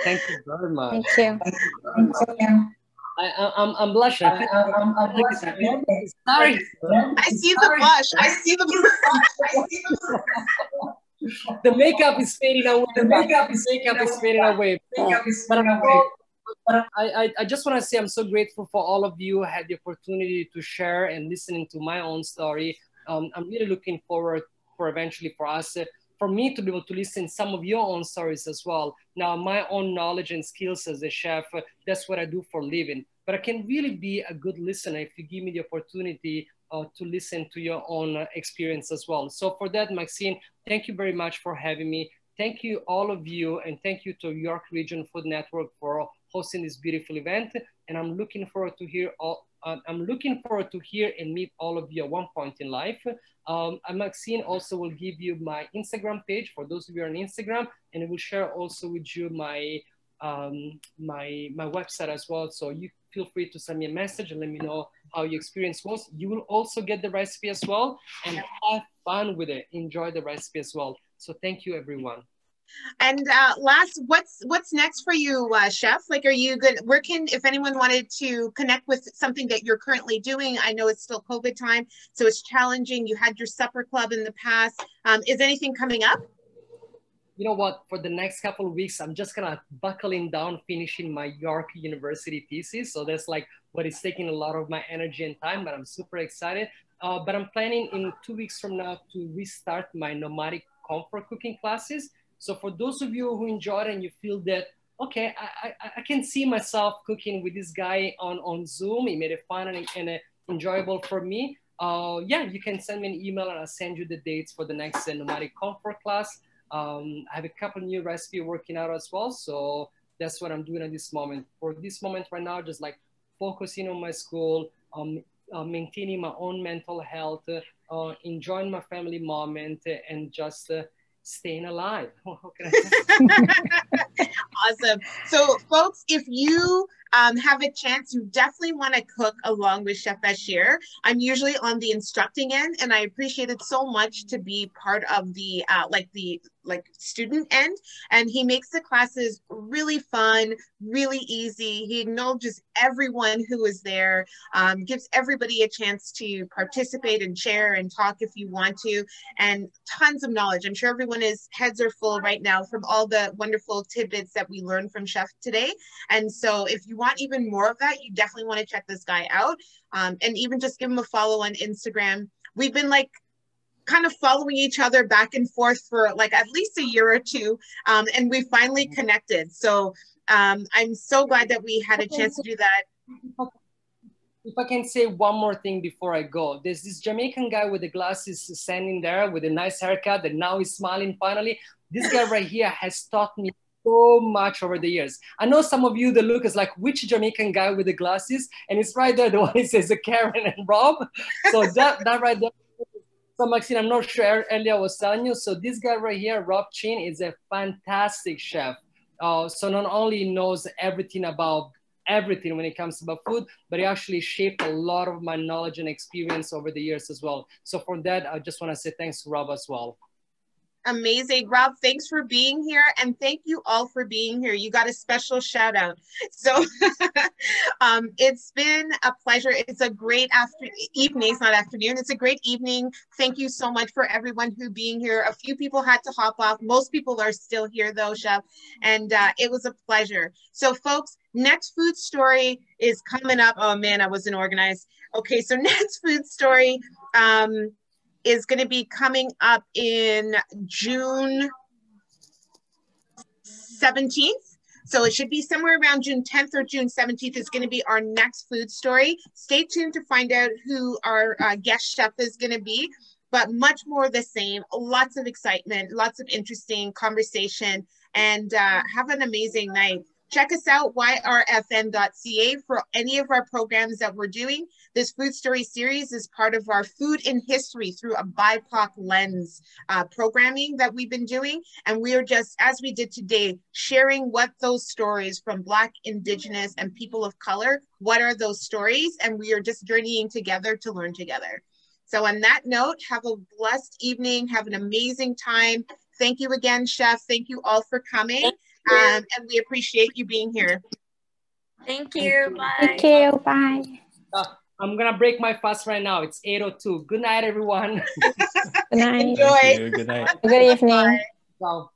Thank you very much. Thank you. I, I, I'm, I'm blushing. I feel- Sorry. I see the blush. I see the blush. The makeup is fading away. The makeup is makeup is fading away. But I'm so- I, I, I just want to say I'm so grateful for all of you who had the opportunity to share and listening to my own story. Um, I'm really looking forward for eventually for us, uh, for me to be able to listen some of your own stories as well. Now, my own knowledge and skills as a chef, uh, that's what I do for a living. But I can really be a good listener if you give me the opportunity uh, to listen to your own uh, experience as well. So for that, Maxine, thank you very much for having me. Thank you, all of you, and thank you to York Region Food Network for hosting this beautiful event. And I'm looking forward to hear all. Uh, I'm looking forward to hear and meet all of you at one point in life. Um, Maxine also will give you my Instagram page for those of you on Instagram, and I will share also with you my um, my my website as well. So you feel free to send me a message and let me know how your experience was. You will also get the recipe as well and have fun with it. Enjoy the recipe as well. So thank you, everyone. And uh, last, what's what's next for you, uh, Chef? Like, are you good? Where can, if anyone wanted to connect with something that you're currently doing? I know it's still COVID time, so it's challenging. You had your supper club in the past. Um, is anything coming up? You know what? For the next couple of weeks, I'm just gonna buckling down, finishing my York University thesis. So that's like what is taking a lot of my energy and time, but I'm super excited. Uh, but I'm planning in two weeks from now to restart my nomadic comfort cooking classes. So for those of you who enjoyed and you feel that, okay, I, I, I can see myself cooking with this guy on, on Zoom. He made it fun and, and uh, enjoyable for me. Uh, yeah, you can send me an email and I'll send you the dates for the next uh, nomadic comfort class. Um, I have a couple new recipe working out as well. So that's what I'm doing at this moment. For this moment right now, just like focusing on my school, um, uh, maintaining my own mental health, uh, enjoying my family moment, and just uh, staying alive. awesome. So, folks, if you um, have a chance, you definitely want to cook along with Chef Bashir. I'm usually on the instructing end, and I appreciate it so much to be part of the uh, like the like student end. And he makes the classes really fun, really easy. He acknowledges everyone who is there, um, gives everybody a chance to participate and share and talk if you want to, and tons of knowledge. I'm sure everyone is heads are full right now from all the wonderful tidbits that we learned from Chef today. And so if you want even more of that, you definitely want to check this guy out. Um, and even just give him a follow on Instagram. We've been like kind of following each other back and forth for like at least a year or two. Um, and we finally connected. So um, I'm so glad that we had a chance to do that. If I can say one more thing before I go, there's this Jamaican guy with the glasses standing there with a nice haircut that now he's smiling finally. This guy right here has taught me so much over the years. I know some of you, the look is like, which Jamaican guy with the glasses? And it's right there, the one that says Karen and Rob. So that, that right there. So Maxine, I'm not sure earlier I was telling you. So this guy right here, Rob Chin, is a fantastic chef. Uh, so not only knows everything about everything when it comes to food, but he actually shaped a lot of my knowledge and experience over the years as well. So for that, I just want to say thanks to Rob as well. Amazing. Rob, thanks for being here. And thank you all for being here. You got a special shout out. So um, it's been a pleasure. It's a great after evening, it's not afternoon. It's a great evening. Thank you so much for everyone who being here. A few people had to hop off. Most people are still here though, Chef. And uh, it was a pleasure. So folks, next food story is coming up. Oh man, I wasn't organized. Okay, so next food story. Um, is going to be coming up in June 17th. So it should be somewhere around June 10th or June 17th is going to be our next food story. Stay tuned to find out who our uh, guest chef is going to be, but much more the same. Lots of excitement, lots of interesting conversation, and uh, have an amazing night. Check us out, yrfn.ca, for any of our programs that we're doing. This Food Story series is part of our Food in History through a BIPOC lens uh, programming that we've been doing. And we are just, as we did today, sharing what those stories from Black, Indigenous, and people of color, what are those stories? And we are just journeying together to learn together. So on that note, have a blessed evening. Have an amazing time. Thank you again, Chef. Thank you all for coming. Um, and we appreciate you being here. Thank you. Bye. Thank you. Bye. I'm gonna break my fast right now. It's 8:02. Good night, everyone. Good night. Enjoy. Good night. Good evening. Bye. Ciao.